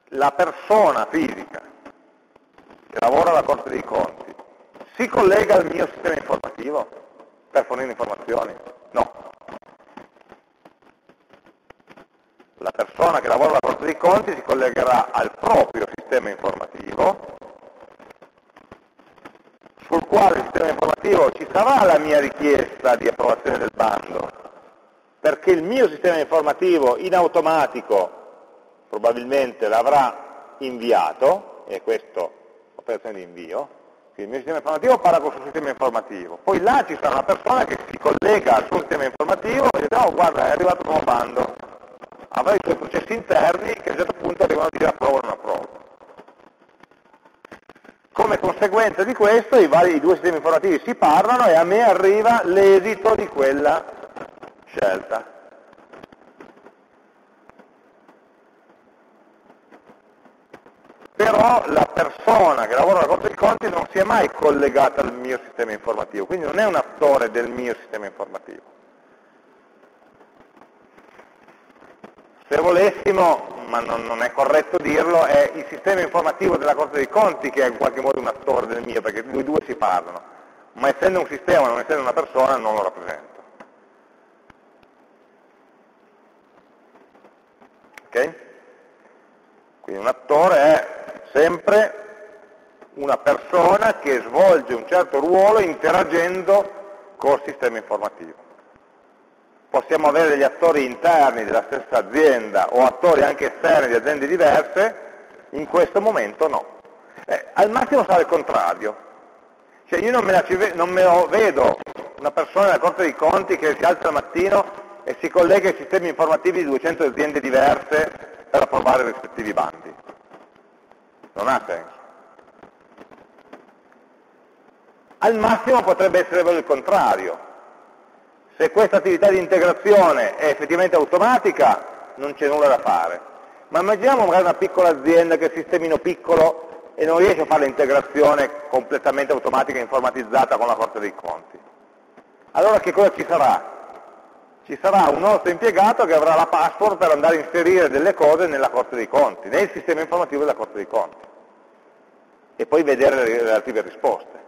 la persona fisica che lavora alla Corte dei Conti si collega al mio sistema informativo per fornire informazioni? No. la persona che lavora alla Corte dei Conti si collegherà al proprio sistema informativo, quale sistema informativo ci sarà la mia richiesta di approvazione del bando, perché il mio sistema informativo in automatico probabilmente l'avrà inviato, e questo operazione di invio, quindi il mio sistema informativo parla con il suo sistema informativo, poi là ci sarà una persona che si collega al suo sistema informativo e dice oh guarda è arrivato un nuovo bando, avrà i suoi processi interni che a un certo punto arrivano a dire approvo o non approvo. Come conseguenza di questo i, vari, i due sistemi informativi si parlano e a me arriva l'esito di quella scelta. Però la persona che lavora alla Corte dei Conti non si è mai collegata al mio sistema informativo, quindi non è un attore del mio sistema informativo. Se volessimo, ma non, non, è corretto dirlo, è il sistema informativo della Corte dei Conti che è in qualche modo un attore del mio, perché i due si parlano, ma essendo un sistema, non essendo una persona, non lo rappresento. Ok? Quindi un attore è sempre una persona che svolge un certo ruolo interagendo col sistema informativo possiamo avere degli attori interni della stessa azienda o attori anche esterni di aziende diverse, in questo momento no. Eh, al massimo sarà il contrario. Cioè io non me, la, non me lo vedo una persona della Corte dei Conti che si alza al mattino e si collega ai sistemi informativi di 200 aziende diverse per approvare i rispettivi bandi. Non ha senso. Al massimo potrebbe essere vero il contrario. Se questa attività di integrazione è effettivamente automatica, non c'è nulla da fare. Ma immaginiamo magari una piccola azienda che è sistemino piccolo e non riesce a fare l'integrazione completamente automatica e informatizzata con la Corte dei Conti. Allora che cosa ci sarà? Ci sarà un nostro impiegato che avrà la password per andare a inserire delle cose nella Corte dei Conti, nel sistema informativo della Corte dei Conti, e poi vedere le relative risposte.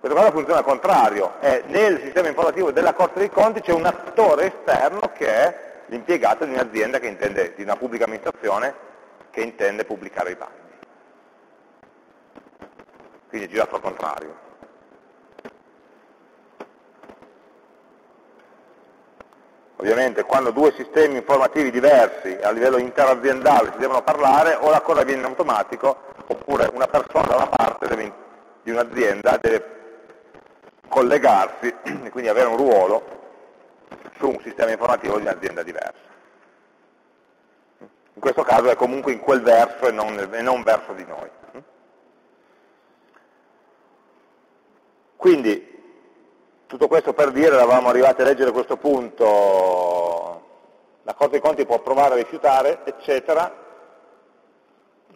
Questa cosa funziona al contrario, è nel sistema informativo della Corte dei Conti c'è un attore esterno che è l'impiegato di un'azienda che intende, di una pubblica amministrazione che intende pubblicare i bandi. Quindi è girato al contrario. Ovviamente quando due sistemi informativi diversi a livello interaziendale si devono parlare, o la cosa avviene in automatico, oppure una persona da una parte deve, di un'azienda deve collegarsi [clears throat] e quindi avere un ruolo su un sistema informativo di un'azienda diversa. In questo caso è comunque in quel verso e non, e non verso di noi. Quindi, tutto questo per dire, eravamo arrivati a leggere questo punto, la Corte dei Conti può provare a rifiutare, eccetera,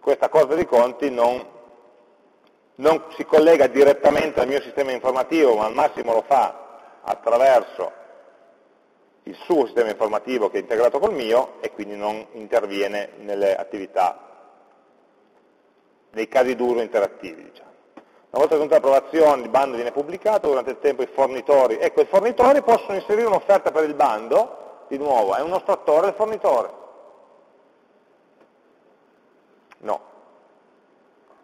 questa Corte dei Conti non non si collega direttamente al mio sistema informativo, ma al massimo lo fa attraverso il suo sistema informativo che è integrato col mio e quindi non interviene nelle attività, nei casi d'uso interattivi. Diciamo. Una volta giunta l'approvazione, il bando viene pubblicato, durante il tempo i fornitori, ecco i fornitori possono inserire un'offerta per il bando, di nuovo, è uno strattore del fornitore. No,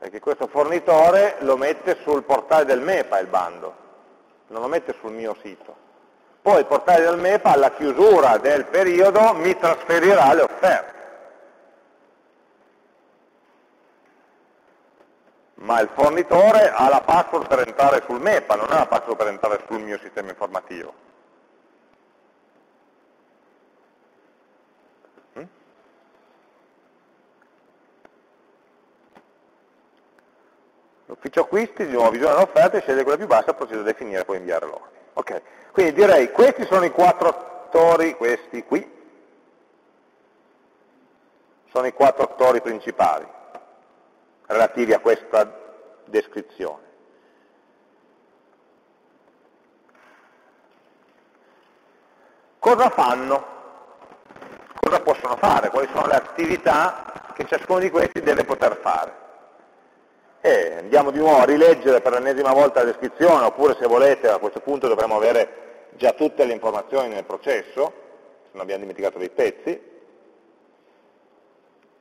perché questo fornitore lo mette sul portale del MEPA il bando, non lo mette sul mio sito. Poi il portale del MEPA alla chiusura del periodo mi trasferirà le offerte. Ma il fornitore ha la password per entrare sul MEPA, non ha la password per entrare sul mio sistema informativo. L'ufficio acquisti di nuovo visiona l'offerta e sceglie quella più bassa, procede a definire e poi inviare l'ordine. Ok, quindi direi questi sono i quattro attori, questi qui, sono i quattro attori principali relativi a questa descrizione. Cosa fanno? Cosa possono fare? Quali sono le attività che ciascuno di questi deve poter fare? E andiamo di nuovo a rileggere per l'ennesima volta la descrizione, oppure se volete a questo punto dovremmo avere già tutte le informazioni nel processo, se non abbiamo dimenticato dei pezzi.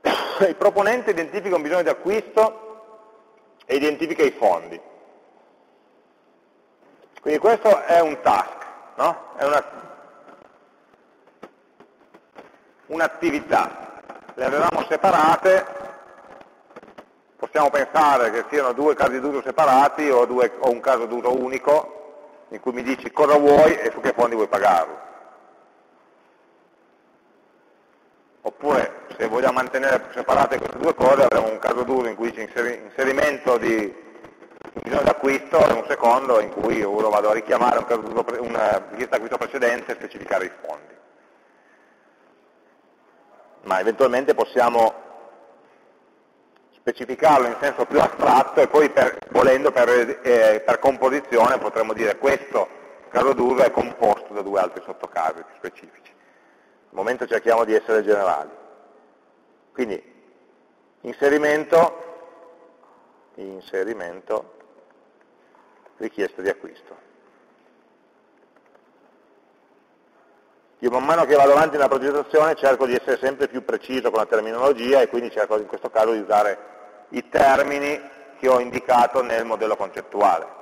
[coughs] Il proponente identifica un bisogno di acquisto e identifica i fondi. Quindi questo è un task, no? è un'attività. Le avevamo separate possiamo pensare che siano due casi d'uso separati o, due, o un caso d'uso unico in cui mi dici cosa vuoi e su che fondi vuoi pagarlo. Oppure se vogliamo mantenere separate queste due cose avremo un caso d'uso in cui c'è inserimento di bisogno d'acquisto e un secondo in cui lo vado a richiamare un una richiesta d'acquisto precedente e specificare i fondi. Ma eventualmente possiamo specificarlo in senso più astratto e poi per, volendo per, eh, per, composizione potremmo dire questo caso d'uso è composto da due altri sottocasi più specifici. Al momento cerchiamo di essere generali. Quindi inserimento, inserimento richiesta di acquisto. Io man mano che vado avanti nella progettazione cerco di essere sempre più preciso con la terminologia e quindi cerco in questo caso di usare i termini che ho indicato nel modello concettuale.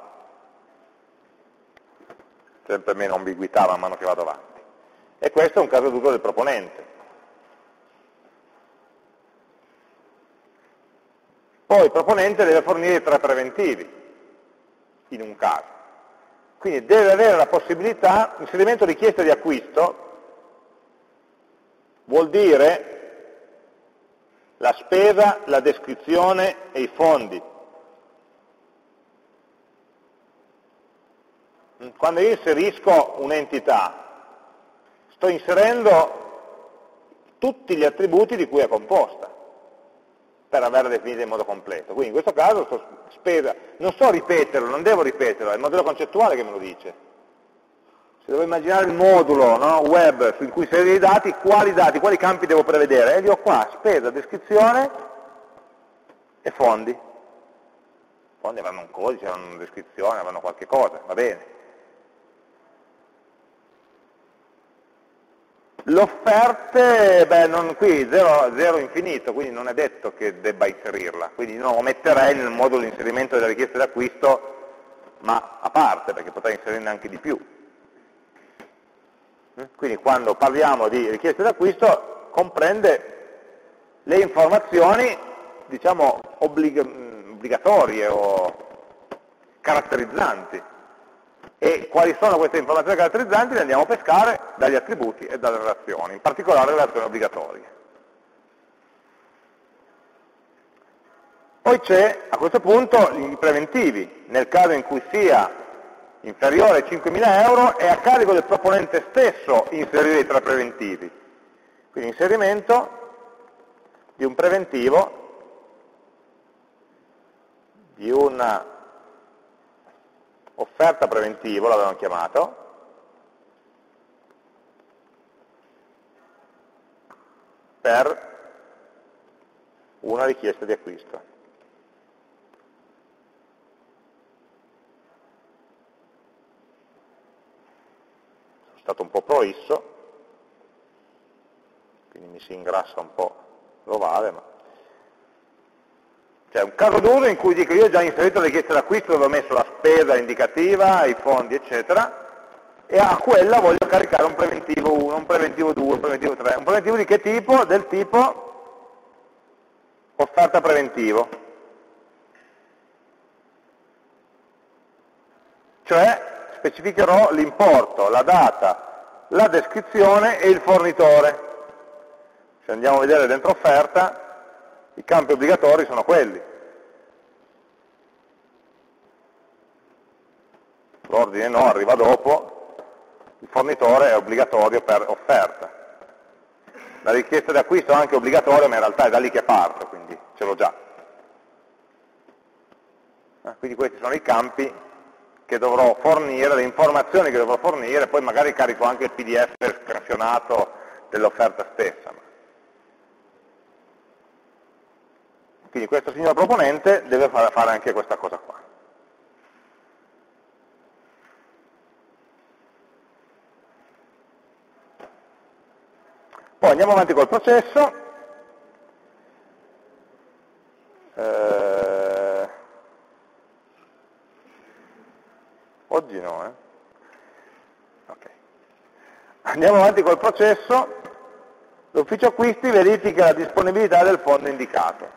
Sempre meno ambiguità man mano che vado avanti. E questo è un caso d'uso del proponente. Poi il proponente deve fornire tre preventivi, in un caso. Quindi deve avere la possibilità, inserimento richiesta di acquisto, vuol dire la spesa, la descrizione e i fondi. quando io inserisco un'entità, sto inserendo tutti gli attributi di cui è composta per averla definita in modo completo. Quindi in questo caso spesa, non so ripeterlo, non devo ripeterlo, è il modello concettuale che me lo dice. Se devo immaginare il modulo no, web in cui inserire i dati, quali dati, quali campi devo prevedere? E li ho qua, spesa, descrizione e fondi. Fondi avranno un codice, avranno una descrizione, avranno qualche cosa, va bene. L'offerte, beh, non, qui 0 infinito, quindi non è detto che debba inserirla, quindi non ometterei nel modulo di inserimento delle richieste d'acquisto, ma a parte, perché potrei inserirne anche di più. Quindi quando parliamo di richieste d'acquisto comprende le informazioni, diciamo, obblig obbligatorie o caratterizzanti e quali sono queste informazioni caratterizzanti le andiamo a pescare dagli attributi e dalle relazioni, in particolare le relazioni obbligatorie. Poi c'è a questo punto i preventivi, nel caso in cui sia inferiore ai 5.000 euro è a carico del proponente stesso inserire i tre preventivi. Quindi inserimento di un preventivo, di una offerta preventivo, l'avevamo chiamato, per una richiesta di acquisto. Stato un po' proisso, quindi mi si ingrassa un po' l'ovale, ma cioè un caso d'uso in cui dico io ho già inserito le richieste d'acquisto dove ho messo la spesa indicativa, i fondi eccetera, e a quella voglio caricare un preventivo 1, un preventivo 2, un preventivo 3. Un preventivo di che tipo? Del tipo offerta preventivo. Cioè specificherò l'importo, la data, la descrizione e il fornitore. Se andiamo a vedere dentro offerta, i campi obbligatori sono quelli. L'ordine no arriva dopo, il fornitore è obbligatorio per offerta. La richiesta di acquisto è anche obbligatoria, ma in realtà è da lì che parto, quindi ce l'ho già. Eh, quindi questi sono i campi che dovrò fornire, le informazioni che dovrò fornire, poi magari carico anche il PDF scansionato dell'offerta stessa. Quindi questo signor proponente deve fare anche questa cosa qua. Poi andiamo avanti col processo. Eh, oggi no, eh? Okay. Andiamo avanti col processo. L'ufficio acquisti verifica la disponibilità del fondo indicato.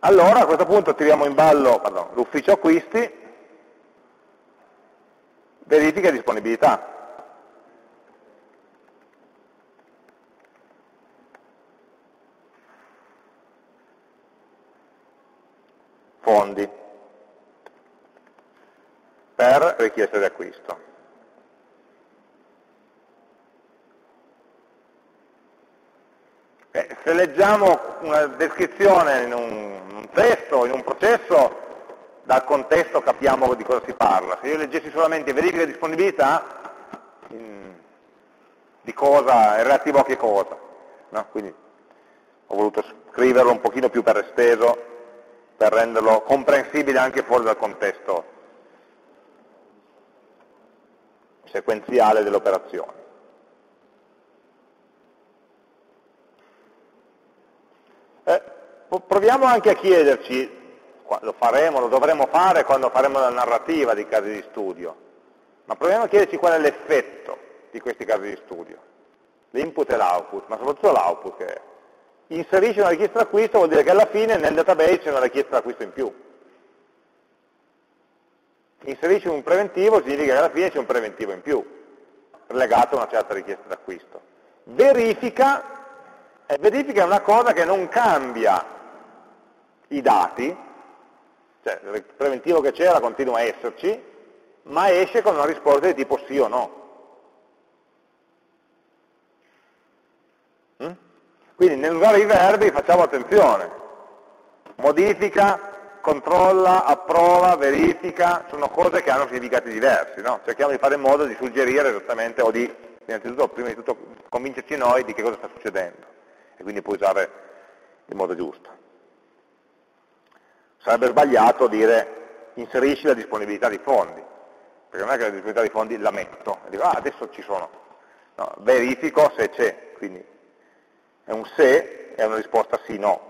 Allora a questo punto tiriamo in ballo l'ufficio acquisti, verifica disponibilità. Fondi per richiesta di acquisto. Eh, se leggiamo una descrizione in un un testo, in un processo, dal contesto capiamo di cosa si parla. Se io leggessi solamente verifica di disponibilità, di cosa, è relativo a che cosa. No? Quindi ho voluto scriverlo un pochino più per esteso, per renderlo comprensibile anche fuori dal contesto sequenziale dell'operazione. Eh, proviamo anche a chiederci, lo faremo, lo dovremo fare quando faremo la narrativa di casi di studio, ma proviamo a chiederci qual è l'effetto di questi casi di studio, l'input e l'output, ma soprattutto l'output che è. Inserisci una richiesta d'acquisto vuol dire che alla fine nel database c'è una richiesta d'acquisto in più. Inserisci un preventivo significa che alla fine c'è un preventivo in più, legato a una certa richiesta d'acquisto. Verifica, verifica è una cosa che non cambia i dati, Cioè, il preventivo che c'era continua a esserci, ma esce con una risposta di tipo sì o no. Quindi nell'usare i verbi facciamo attenzione. Modifica, controlla, approva, verifica, sono cose che hanno significati diversi. No? Cerchiamo di fare in modo di suggerire esattamente o di, innanzitutto, prima di tutto, convincerci noi di che cosa sta succedendo e quindi poi usare il modo giusto. Sarebbe sbagliato dire inserisci la disponibilità di fondi, perché non è che la disponibilità di fondi la metto, e dico ah adesso ci sono, no, verifico se c'è, quindi è un se, è una risposta sì no.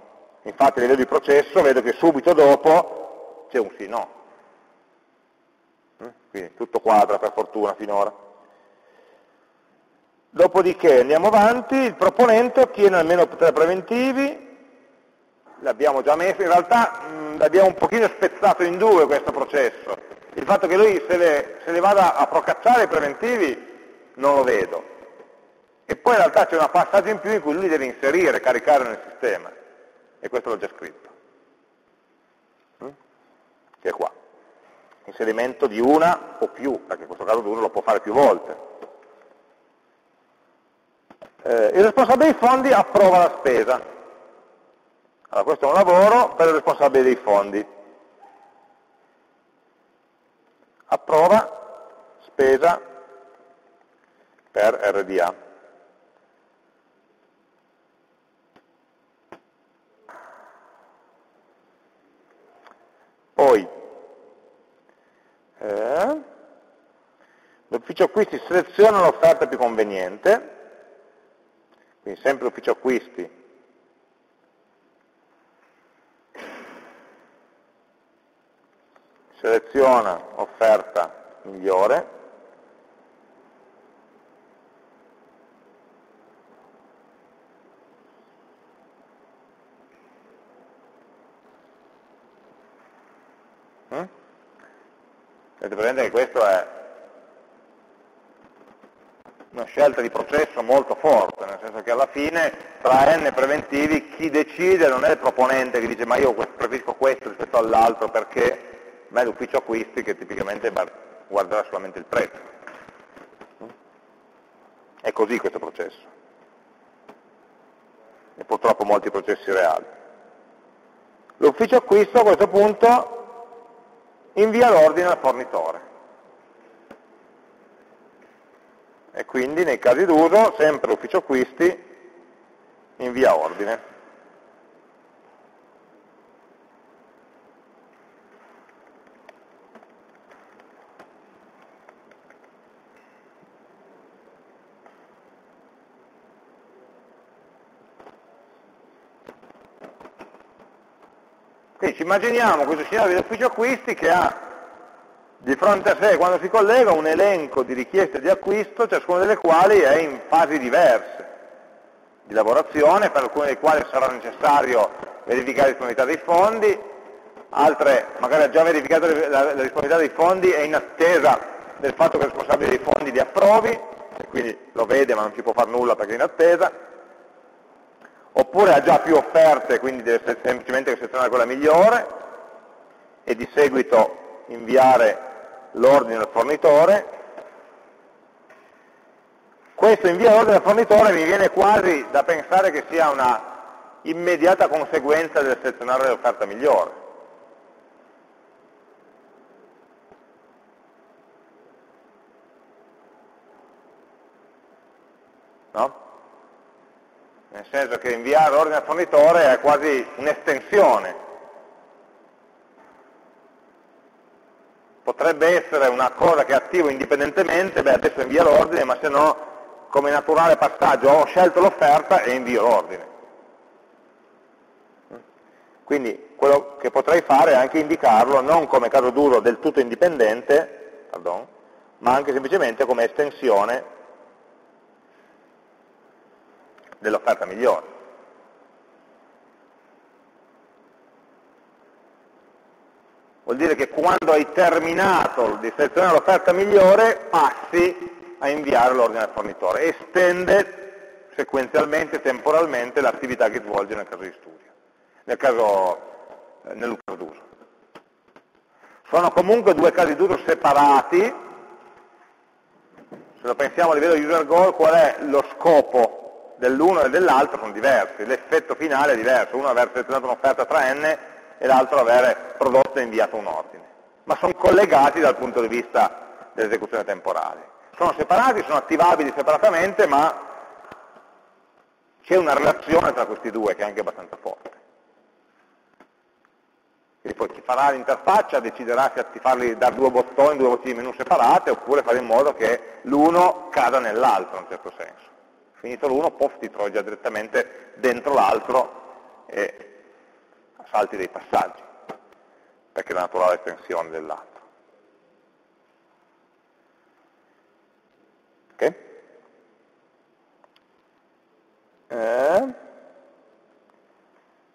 Infatti a livello di processo vedo che subito dopo c'è un sì no. Mm? Quindi tutto quadra per fortuna finora. Dopodiché andiamo avanti, il proponente ottiene almeno tre preventivi, l'abbiamo già messo, in realtà mh, l'abbiamo un pochino spezzato in due questo processo. Il fatto che lui se le, se le vada a procacciare i preventivi non lo vedo. E poi in realtà c'è un passaggio in più in cui lui deve inserire, caricare nel sistema. E questo l'ho già scritto. Mm? Che è qua. Inserimento di una o più, perché in questo caso uno lo può fare più volte. Eh, il responsabile dei fondi approva la spesa. Allora, questo è un lavoro per il responsabile dei fondi. Approva spesa per RDA. Poi, eh, l'ufficio acquisti seleziona l'offerta più conveniente, quindi sempre l'ufficio acquisti. Seleziona offerta migliore, mm? Avete presente che questo è una scelta di processo molto forte, nel senso che alla fine tra n preventivi chi decide non è il proponente che dice ma io preferisco questo rispetto all'altro perché ma è l'ufficio acquisti che tipicamente guarderà solamente il prezzo. È così questo processo. E purtroppo molti processi reali. L'ufficio acquisto a questo punto invia l'ordine al fornitore. E quindi nei casi d'uso sempre l'ufficio acquisti invia ordine. Quindi ci immaginiamo questo signore dell'ufficio acquisti che ha di fronte a sé, quando si collega, un elenco di richieste di acquisto, ciascuna delle quali è in fasi diverse di lavorazione, per alcune delle quali sarà necessario verificare la disponibilità dei fondi, altre magari ha già verificato la, la disponibilità dei fondi e in attesa del fatto che il responsabile dei fondi li approvi, e quindi lo vede ma non ci può fare nulla perché è in attesa, oppure ha già più offerte, quindi deve semplicemente selezionare quella migliore e di seguito inviare l'ordine al fornitore. Questo invio l'ordine al fornitore mi viene quasi da pensare che sia una immediata conseguenza del selezionare l'offerta migliore. No? Nel senso che inviare ordine al fornitore è quasi un'estensione. Potrebbe essere una cosa che attivo indipendentemente, beh adesso invia l'ordine, ma se no come naturale passaggio ho scelto l'offerta e invio l'ordine. Quindi quello che potrei fare è anche indicarlo non come caso d'uso del tutto indipendente, pardon, ma anche semplicemente come estensione dell'offerta migliore. Vuol dire che quando hai terminato di selezionare l'offerta migliore passi a inviare l'ordine al fornitore, estende sequenzialmente, temporalmente l'attività che svolge nel caso di studio, nel caso, eh, d'uso. sono comunque due casi d'uso separati, se lo pensiamo a livello user goal, qual è lo scopo dell'uno e dell'altro sono diversi, l'effetto finale è diverso, uno aver selezionato un'offerta tra n e l'altro aver prodotto e inviato un ordine, ma sono collegati dal punto di vista dell'esecuzione temporale. Sono separati, sono attivabili separatamente, ma c'è una relazione tra questi due che è anche abbastanza forte. Quindi poi chi farà l'interfaccia deciderà se farli da due bottoni, due bottini di menu separate, oppure fare in modo che l'uno cada nell'altro in un certo senso. Finito l'uno, pof, ti trovi già direttamente dentro l'altro e salti dei passaggi, perché è la naturale estensione dell'altro. Ok? Eh.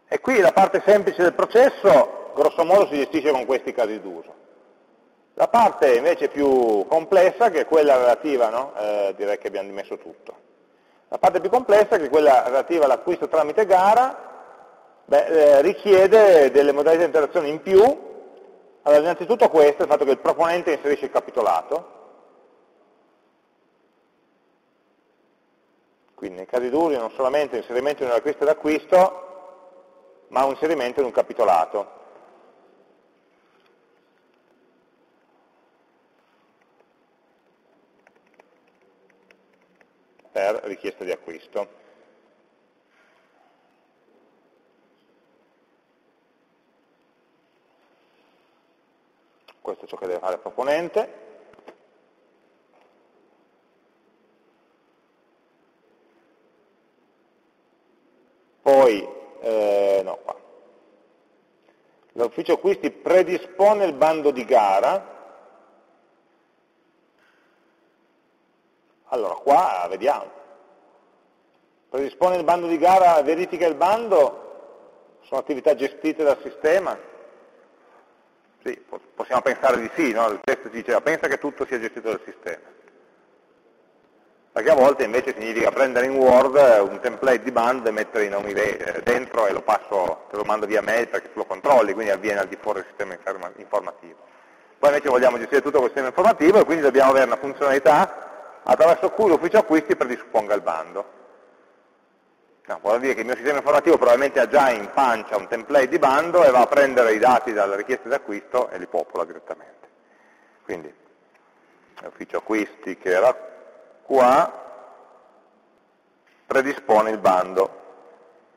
E qui la parte semplice del processo, grosso modo, si gestisce con questi casi d'uso. La parte invece più complessa, che è quella relativa, no? eh, direi che abbiamo dimesso tutto. La parte più complessa, che è quella relativa all'acquisto tramite gara, beh, eh, richiede delle modalità di interazione in più. Allora, innanzitutto questo, il fatto che il proponente inserisce il capitolato, Quindi nei casi duri non solamente l'inserimento in un acquisto d'acquisto, ma un inserimento in un capitolato. Per richiesta di acquisto. Questo è ciò che deve fare il proponente. Poi, eh, no, qua. L'ufficio acquisti predispone il bando di gara. Allora, qua vediamo. Predispone il bando di gara, verifica il bando, sono attività gestite dal sistema? Sì, possiamo pensare di sì, no? il testo ci diceva pensa che tutto sia gestito dal sistema perché a volte invece significa prendere in Word un template di band e mettere i nomi dentro e lo passo, te lo mando via mail perché tu lo controlli, quindi avviene al di fuori del sistema informativo. Poi invece vogliamo gestire tutto quel sistema informativo e quindi dobbiamo avere una funzionalità attraverso cui l'ufficio acquisti predisponga il bando. No, vuol dire che il mio sistema informativo probabilmente ha già in pancia un template di bando e va a prendere i dati dalle richieste d'acquisto e li popola direttamente. Quindi l'ufficio acquisti che era qua predispone il bando.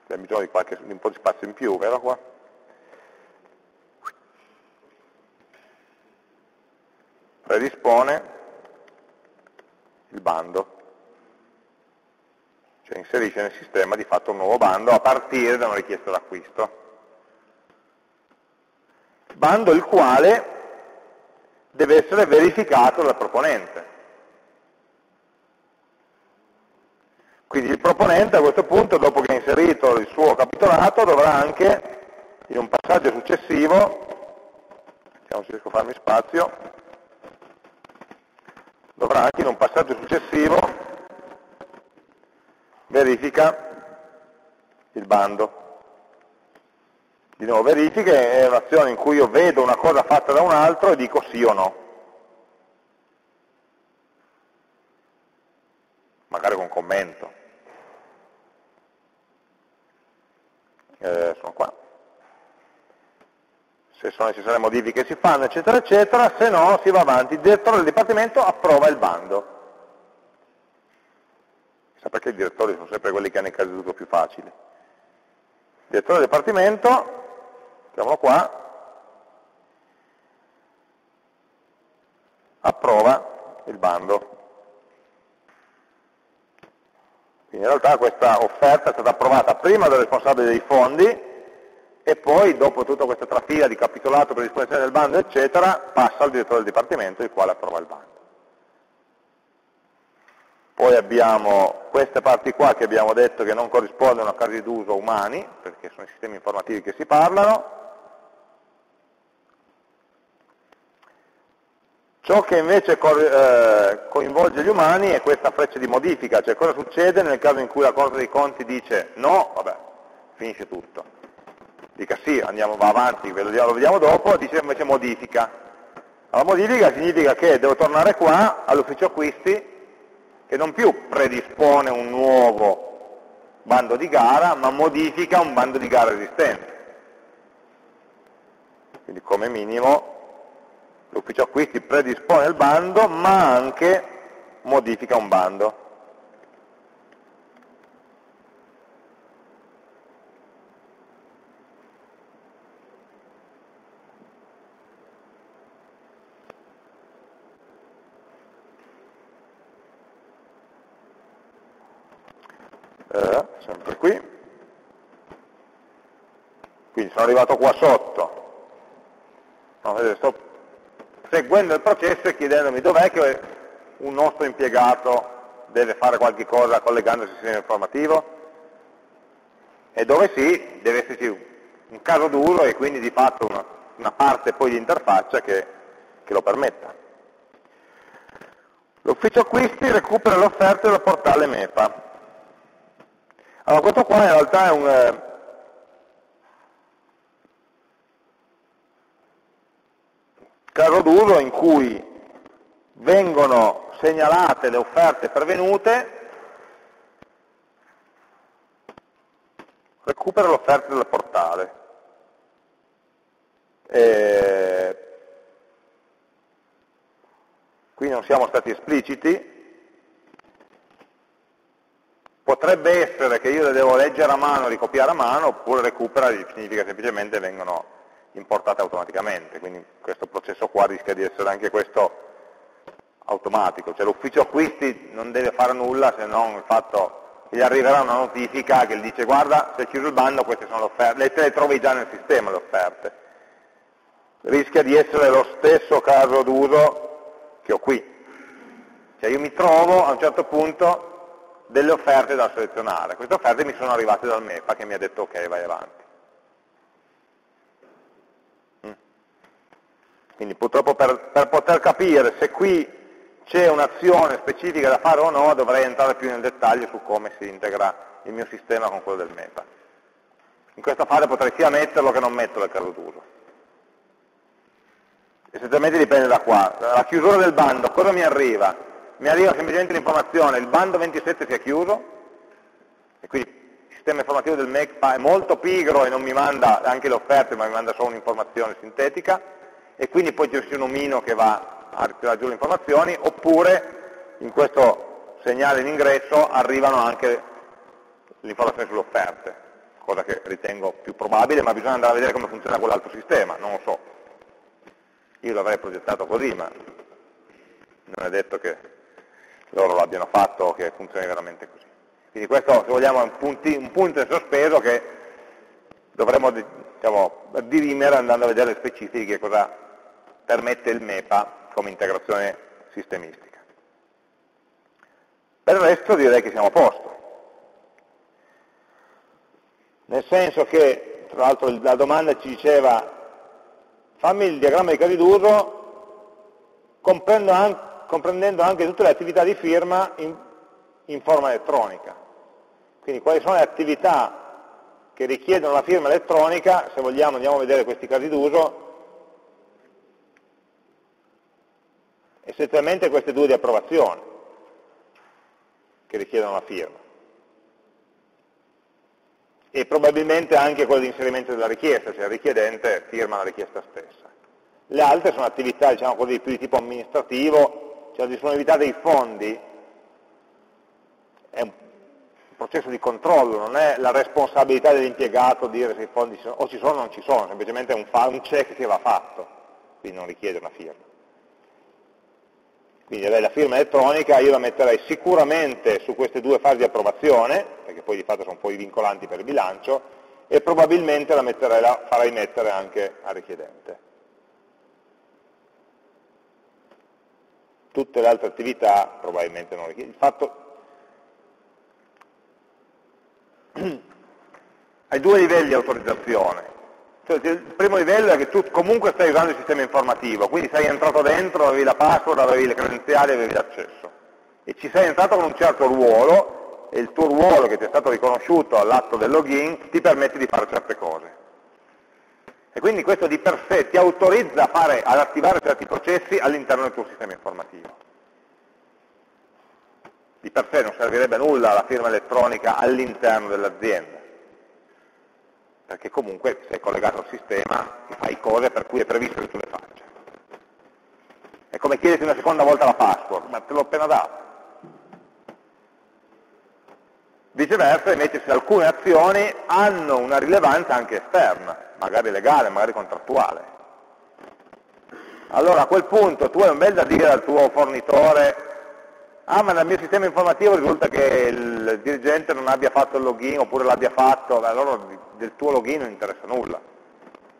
Abbiamo bisogno di, qualche, di un po' di spazio in più, vero qua? Predispone il bando. Cioè inserisce nel sistema di fatto un nuovo bando a partire da una richiesta d'acquisto. Bando il quale deve essere verificato dal proponente. Quindi il proponente a questo punto, dopo che ha inserito il suo capitolato, dovrà anche, in un passaggio successivo, vediamo se riesco a farmi spazio, dovrà anche in un passaggio successivo verifica il bando. Di nuovo verifica è un'azione in cui io vedo una cosa fatta da un altro e dico sì o no. Magari con commento. eh, sono qua, se sono necessarie modifiche si fanno, eccetera, eccetera, se no si va avanti, il direttore del dipartimento approva il bando. Chissà perché i direttori sono sempre quelli che hanno i casi di più facili. Il direttore del dipartimento, mettiamolo qua, approva il bando. Quindi in realtà questa offerta è stata approvata prima dal responsabile dei fondi e poi dopo tutta questa trafila di capitolato per disposizione del bando eccetera passa al direttore del dipartimento il quale approva il bando. Poi abbiamo queste parti qua che abbiamo detto che non corrispondono a casi d'uso umani, perché sono i sistemi informativi che si parlano, Ciò che invece eh, coinvolge gli umani è questa freccia di modifica, cioè cosa succede nel caso in cui la Corte dei Conti dice no, vabbè, finisce tutto. Dica sì, andiamo va avanti, lo vediamo dopo, dice invece modifica. La modifica significa che devo tornare qua all'ufficio acquisti che non più predispone un nuovo bando di gara, ma modifica un bando di gara esistente. Quindi come minimo l'ufficio acquisti predispone il bando, ma anche modifica un bando. eh, sempre qui, quindi sono arrivato qua sotto, no, vedete, sto seguendo il processo e chiedendomi dov'è che un nostro impiegato deve fare qualche cosa collegandosi al sistema informativo e dove sì, deve esserci un caso duro e quindi di fatto una, una parte poi di interfaccia che, che lo permetta. L'ufficio acquisti recupera le offerte dal portale MEPA. Allora, questo qua in realtà è un, caso d'uso in cui vengono segnalate le offerte pervenute, recupera l'offerta del portale. E qui non siamo stati espliciti, Potrebbe essere che io le devo leggere a mano, ricopiare a mano, oppure recupera significa semplicemente vengono importate automaticamente, quindi questo processo qua rischia di essere anche questo automatico, cioè l'ufficio acquisti non deve fare nulla se non il fatto che gli arriverà una notifica che gli dice guarda se hai chiuso il bando queste sono le offerte, le te le trovi già nel sistema le offerte. Rischia di essere lo stesso caso d'uso che ho qui. Cioè io mi trovo a un certo punto delle offerte da selezionare. Queste offerte mi sono arrivate dal MEPA che mi ha detto ok, vai avanti. Quindi purtroppo per, per poter capire se qui c'è un'azione specifica da fare o no, dovrei entrare più nel dettaglio su come si integra il mio sistema con quello del MEPA. In questa fase potrei sia metterlo che non metterlo il caso d'uso. Essenzialmente dipende da qua. La chiusura del bando, cosa mi arriva? mi arriva semplicemente l'informazione, il bando 27 si è chiuso, e quindi il sistema informativo del MECPA è molto pigro e non mi manda anche le offerte, ma mi manda solo un'informazione sintetica, e quindi poi c'è un omino che va a ritirare giù le informazioni, oppure in questo segnale in ingresso arrivano anche le informazioni sulle offerte, cosa che ritengo più probabile, ma bisogna andare a vedere come funziona quell'altro sistema, non lo so. Io l'avrei progettato così, ma non è detto che loro l'abbiano fatto o che funzioni veramente così. Quindi questo, se vogliamo, è un, punti, un punto in sospeso che dovremmo diciamo, dirimere andando a vedere specifiche cosa permette il MEPA come integrazione sistemistica. Per il resto direi che siamo a posto. Nel senso che, tra l'altro la domanda ci diceva fammi il diagramma di casi d'uso comprendendo anche tutte le attività di firma in, in forma elettronica. Quindi quali sono le attività che richiedono la firma elettronica, se vogliamo andiamo a vedere questi casi d'uso, essenzialmente queste due di approvazione che richiedono la firma e probabilmente anche quello di inserimento della richiesta, cioè il richiedente firma la richiesta stessa. Le altre sono attività diciamo così, più di tipo amministrativo cioè la disponibilità dei fondi è un processo di controllo, non è la responsabilità dell'impiegato dire se i fondi sono, o ci sono o non ci sono, semplicemente è un, un check che va fatto, quindi non richiede una firma. Quindi la firma elettronica io la metterei sicuramente su queste due fasi di approvazione, perché poi di fatto sono poi vincolanti per il bilancio, e probabilmente la, metterei, la farei mettere anche al richiedente. tutte le altre attività probabilmente non richiedono. Il fatto [clears throat] hai due livelli di autorizzazione. Cioè, il primo livello è che tu comunque stai usando il sistema informativo, quindi sei entrato dentro, avevi la password, avevi le credenziali, avevi l'accesso. E ci sei entrato con un certo ruolo, e il tuo ruolo che ti è stato riconosciuto all'atto del login ti permette di fare certe cose. E quindi questo di per sé ti autorizza fare, ad attivare certi processi all'interno del tuo sistema informativo. Di per sé non servirebbe nulla la firma elettronica all'interno dell'azienda, perché comunque sei collegato al sistema e fai cose per cui è previsto che tu le faccia. È come chiederti una seconda volta la password, ma te l'ho appena dato. Viceversa, invece, se alcune azioni hanno una rilevanza anche esterna, magari legale, magari contrattuale. Allora a quel punto tu hai un bel da dire al tuo fornitore ah ma nel mio sistema informativo risulta che il dirigente non abbia fatto il login oppure l'abbia fatto, allora del tuo login non interessa nulla.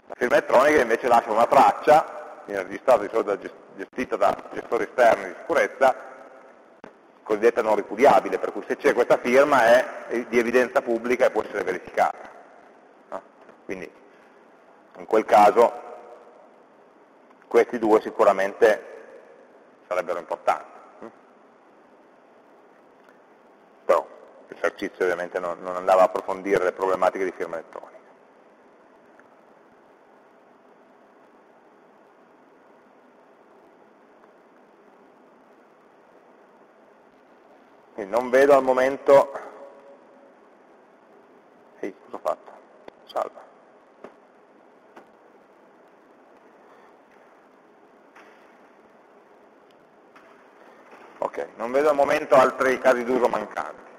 La firma elettronica invece lascia una traccia, viene registrata di solito gestita da gestori esterni di sicurezza, cosiddetta non ripudiabile, per cui se c'è questa firma è di evidenza pubblica e può essere verificata. Quindi in quel caso questi due sicuramente sarebbero importanti. Però l'esercizio ovviamente non, non andava a approfondire le problematiche di firma elettronica. Quindi non vedo al momento... Sì, cosa ho fatto? Salva. Ok, non vedo al momento altri casi d'uso mancanti.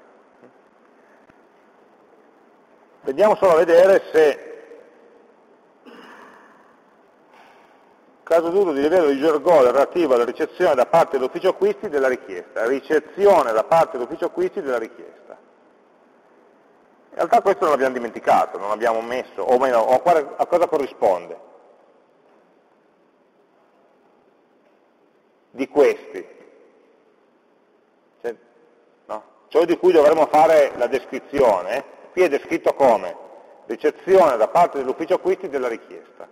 Vediamo solo a vedere se caso d'uso di livello di Gergol relativo alla ricezione da parte dell'ufficio acquisti della richiesta, ricezione da parte dell'ufficio acquisti della richiesta. In realtà questo non l'abbiamo dimenticato, non l'abbiamo messo, o meno, o a cosa corrisponde? Di questi. Cioè, no? Ciò di cui dovremmo fare la descrizione, qui è descritto come ricezione da parte dell'ufficio acquisti della richiesta.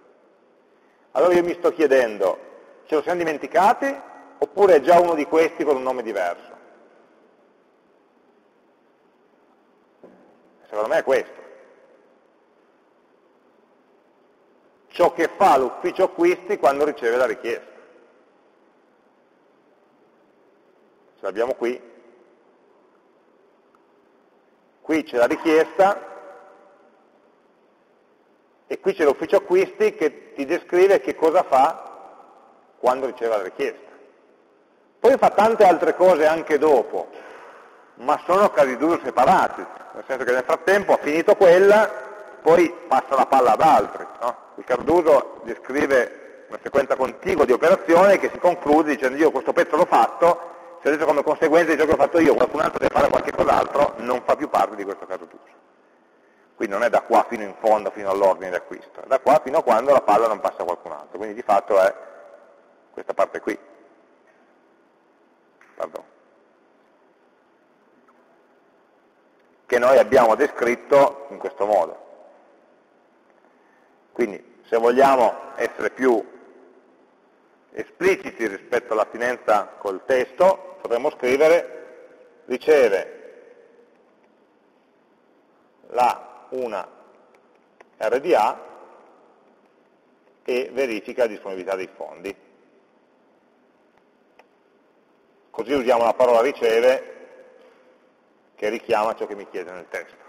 Allora io mi sto chiedendo, ce lo siamo dimenticati oppure è già uno di questi con un nome diverso? Secondo me è questo. Ciò che fa l'ufficio acquisti quando riceve la richiesta. Ce l'abbiamo qui. Qui c'è la richiesta, e qui c'è l'ufficio acquisti che ti descrive che cosa fa quando riceve la richiesta. Poi fa tante altre cose anche dopo, ma sono casi d'uso separati, nel senso che nel frattempo ha finito quella, poi passa la palla ad altri. No? Il caso d'uso descrive una sequenza contigua di operazioni che si conclude dicendo io questo pezzo l'ho fatto, se adesso come conseguenza di ciò che ho fatto io qualcun altro deve fare qualche cos'altro, non fa più parte di questo caso d'uso. Quindi non è da qua fino in fondo, fino all'ordine di acquisto, è da qua fino a quando la palla non passa a qualcun altro. Quindi di fatto è questa parte qui. Pardon. Che noi abbiamo descritto in questo modo. Quindi se vogliamo essere più espliciti rispetto all'attinenza col testo, potremmo scrivere riceve la una RDA e verifica la disponibilità dei fondi. Così usiamo la parola riceve che richiama ciò che mi chiede nel testo.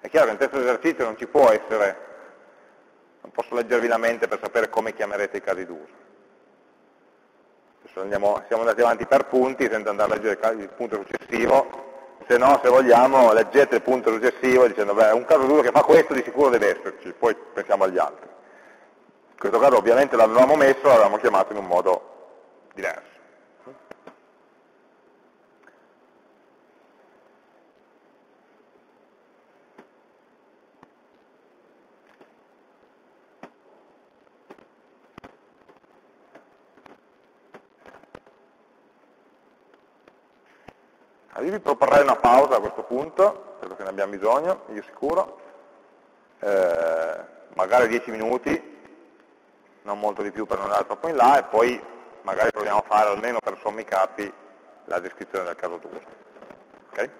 È chiaro che nel testo d'esercizio non ci può essere, non posso leggervi la mente per sapere come chiamerete i casi d'uso. Andiamo, siamo andati avanti per punti senza andare a leggere il punto successivo, se no, se vogliamo, leggete il punto successivo dicendo, beh, un caso d'uso che fa questo di sicuro deve esserci, poi pensiamo agli altri. In questo caso ovviamente l'avevamo messo, l'avevamo chiamato in un modo diverso. Io vi proporrei una pausa a questo punto, credo che ne abbiamo bisogno, io sicuro, eh, magari 10 minuti, non molto di più per non andare troppo in là, e poi magari proviamo a fare almeno per sommi capi la descrizione del caso d'uso. Okay?